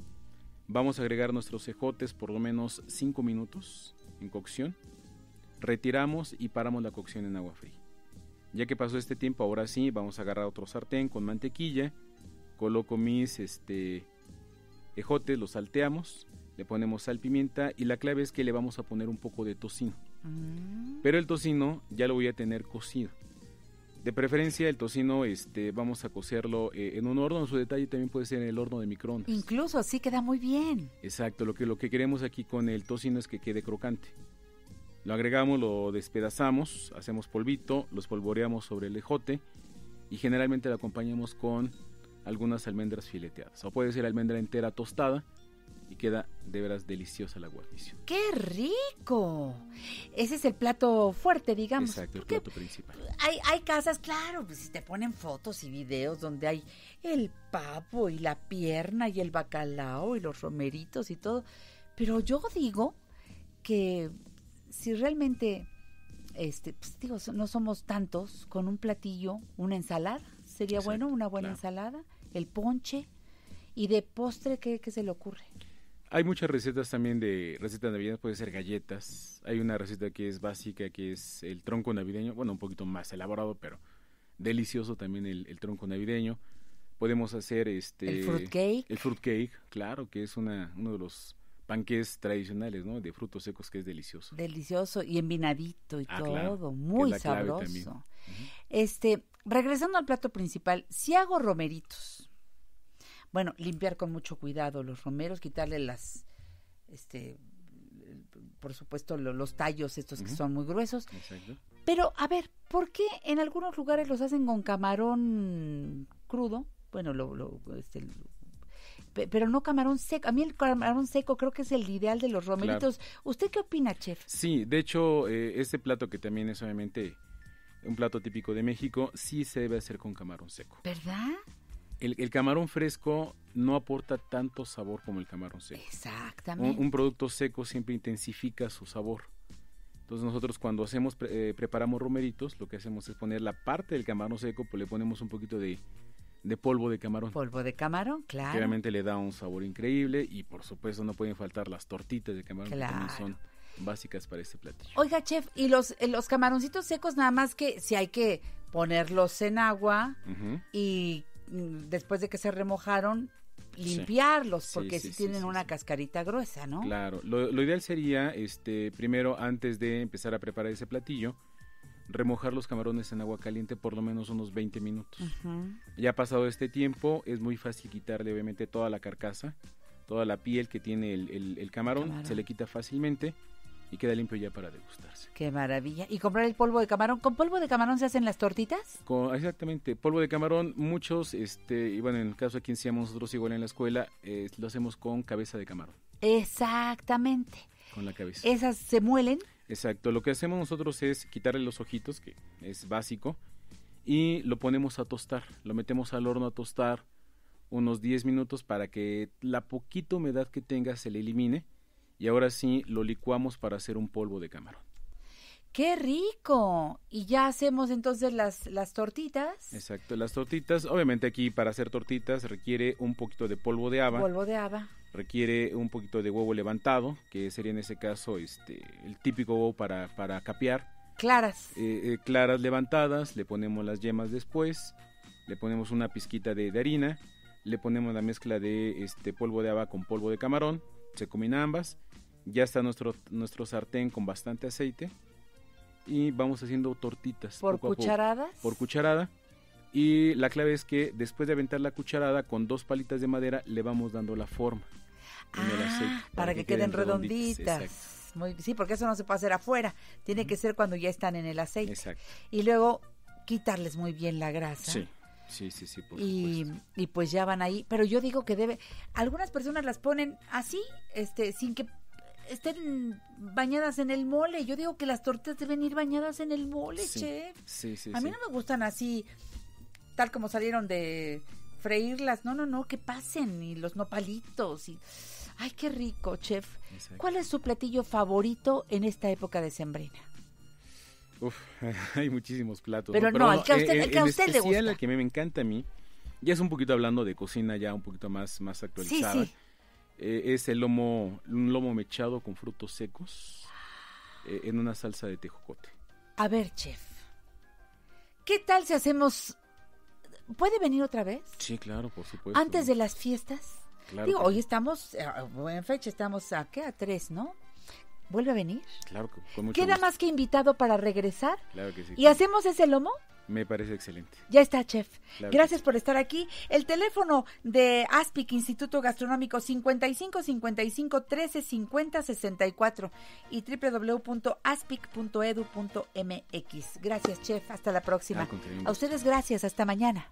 Vamos a agregar nuestros ejotes por lo menos 5 minutos en cocción. Retiramos y paramos la cocción en agua fría. Ya que pasó este tiempo, ahora sí, vamos a agarrar otro sartén con mantequilla. Coloco mis este, ejotes, los salteamos, le ponemos sal, pimienta y la clave es que le vamos a poner un poco de tocino. Mm. Pero el tocino ya lo voy a tener cocido. De preferencia el tocino este, vamos a cocerlo eh, en un horno, su detalle también puede ser en el horno de microondas. Incluso así queda muy bien. Exacto, lo que, lo que queremos aquí con el tocino es que quede crocante. Lo agregamos, lo despedazamos, hacemos polvito, lo espolvoreamos sobre el ejote y generalmente lo acompañamos con algunas almendras fileteadas. O puede ser almendra entera tostada y queda de veras deliciosa la guarnición. ¡Qué rico! Ese es el plato fuerte, digamos. Exacto, el plato principal. Hay, hay casas, claro, pues si te ponen fotos y videos donde hay el pavo y la pierna y el bacalao y los romeritos y todo. Pero yo digo que si realmente, este, pues, digo, no somos tantos, con un platillo, una ensalada, sería Exacto, bueno, una buena claro. ensalada, el ponche. Y de postre, ¿qué, qué se le ocurre? Hay muchas recetas también de recetas navideñas, puede ser galletas. Hay una receta que es básica, que es el tronco navideño, bueno, un poquito más elaborado, pero delicioso también el, el tronco navideño. Podemos hacer este... ¿El fruitcake? El fruitcake, claro, que es una, uno de los panques tradicionales, ¿no? De frutos secos que es delicioso. Delicioso y envinadito y Ah, todo, claro, muy sabroso. Este, regresando al plato principal, si hago romeritos, bueno, limpiar con mucho cuidado los romeros, quitarle las, este, por supuesto, lo- los tallos estos que son muy gruesos. Exacto. Pero, a ver, ¿por qué en algunos lugares los hacen con camarón crudo? Bueno, lo, lo, este, pe- pero no camarón seco. A mí el camarón seco creo que es el ideal de los romeritos. ¿Usted qué opina, chef? Sí, de hecho, eh, este plato que también es obviamente un plato típico de México, sí se debe hacer con camarón seco. ¿Verdad? El, el camarón fresco no aporta tanto sabor como el camarón seco. Exactamente. un producto seco siempre intensifica su sabor. Entonces nosotros cuando hacemos eh, preparamos romeritos, lo que hacemos es poner la parte del camarón seco, pues le ponemos un poquito de, de polvo de camarón. Polvo de camarón, Que claro. obviamente le da un sabor increíble y por supuesto no pueden faltar las tortitas de camarón que también Claro. son básicas para este platillo. Oiga, chef, y los, eh, los camaroncitos secos nada más que si hay que ponerlos en agua y después de que se remojaron, limpiarlos, Sí, porque sí, si sí, tienen una cascarita gruesa, ¿no? Claro, lo, lo ideal sería, este, primero, antes de empezar a preparar ese platillo, remojar los camarones en agua caliente por lo menos unos 20 minutos. Ya pasado este tiempo, es muy fácil quitarle obviamente toda la carcasa, toda la piel que tiene el, el- el camarón, Camarón. se le quita fácilmente y queda limpio ya para degustarse. Qué maravilla. ¿Y comprar el polvo de camarón? ¿Con polvo de camarón se hacen las tortitas? Con- exactamente, polvo de camarón, muchos, este, y bueno, en el caso aquí hacíamos nosotros igual en la escuela, eh, lo hacemos con cabeza de camarón, Exactamente. con la cabeza. Esas se muelen. Exacto, lo que hacemos nosotros es quitarle los ojitos, que es básico, y lo ponemos a tostar, lo metemos al horno a tostar unos 10 minutos para que la poquita humedad que tenga se le elimine y ahora sí lo licuamos para hacer un polvo de camarón. ¡Qué rico! Y ya hacemos entonces las, las tortitas. Exacto, las tortitas, obviamente aquí para hacer tortitas requiere un poquito de polvo de haba, Polvo de haba. requiere un poquito de huevo levantado, que sería en ese caso este el típico huevo para, para capear. Claras. eh, eh, claras levantadas, le ponemos las yemas después, le ponemos una pizquita de, de harina, le ponemos la mezcla de este polvo de haba con polvo de camarón, se combina ambas, ya está nuestro, nuestro sartén con bastante aceite y vamos haciendo tortitas. ¿Por poco a poco, cucharadas? por cucharada. Y la clave es que después de aventar la cucharada con dos palitas de madera le vamos dando la forma en el Ah, aceite. para, que, queden redonditas. Muy, sí, porque eso no se puede hacer afuera. Tiene que ser cuando ya están en el aceite. Exacto. Y luego quitarles muy bien la grasa. Sí, sí, sí, sí, por y, supuesto. y pues ya van ahí. Pero yo digo que debe. Algunas personas las ponen así, este, sin que estén bañadas en el mole. Yo digo que las tortas deben ir bañadas en el mole, Sí, chef. sí, sí, A mí no me gustan así, tal como salieron de freírlas. No, no, no, que pasen. Y los nopalitos. Y... Ay, qué rico, chef. Exacto. ¿Cuál es su platillo favorito en esta época de sembrina? Uf, hay muchísimos platos. Pero no, el que a usted- eh, el que a usted le gusta. el que me, me encanta a mí, ya es un poquito hablando de cocina ya un poquito más, más actualizada. sí. Eh, es el lomo, un lomo mechado con frutos secos eh, en una salsa de tejocote. A ver, chef. ¿Qué tal si hacemos... ¿Puede venir otra vez? Sí, claro, por supuesto. Antes de las fiestas. Claro Digo, que hoy estamos, eh, en fecha estamos a qué, a tres, ¿no? ¿Vuelve a venir? Claro, que con mucho ¿Queda gusto. más que invitado para regresar? Claro que sí. ¿Y hacemos ese lomo? Me parece excelente. Ya está, chef. Gracias por estar aquí. El teléfono de ASPIC, Instituto Gastronómico, 55 55 13 50 64 y www.aspic.edu.mx. Gracias, chef. Hasta la próxima. A ustedes, gracias. Hasta mañana.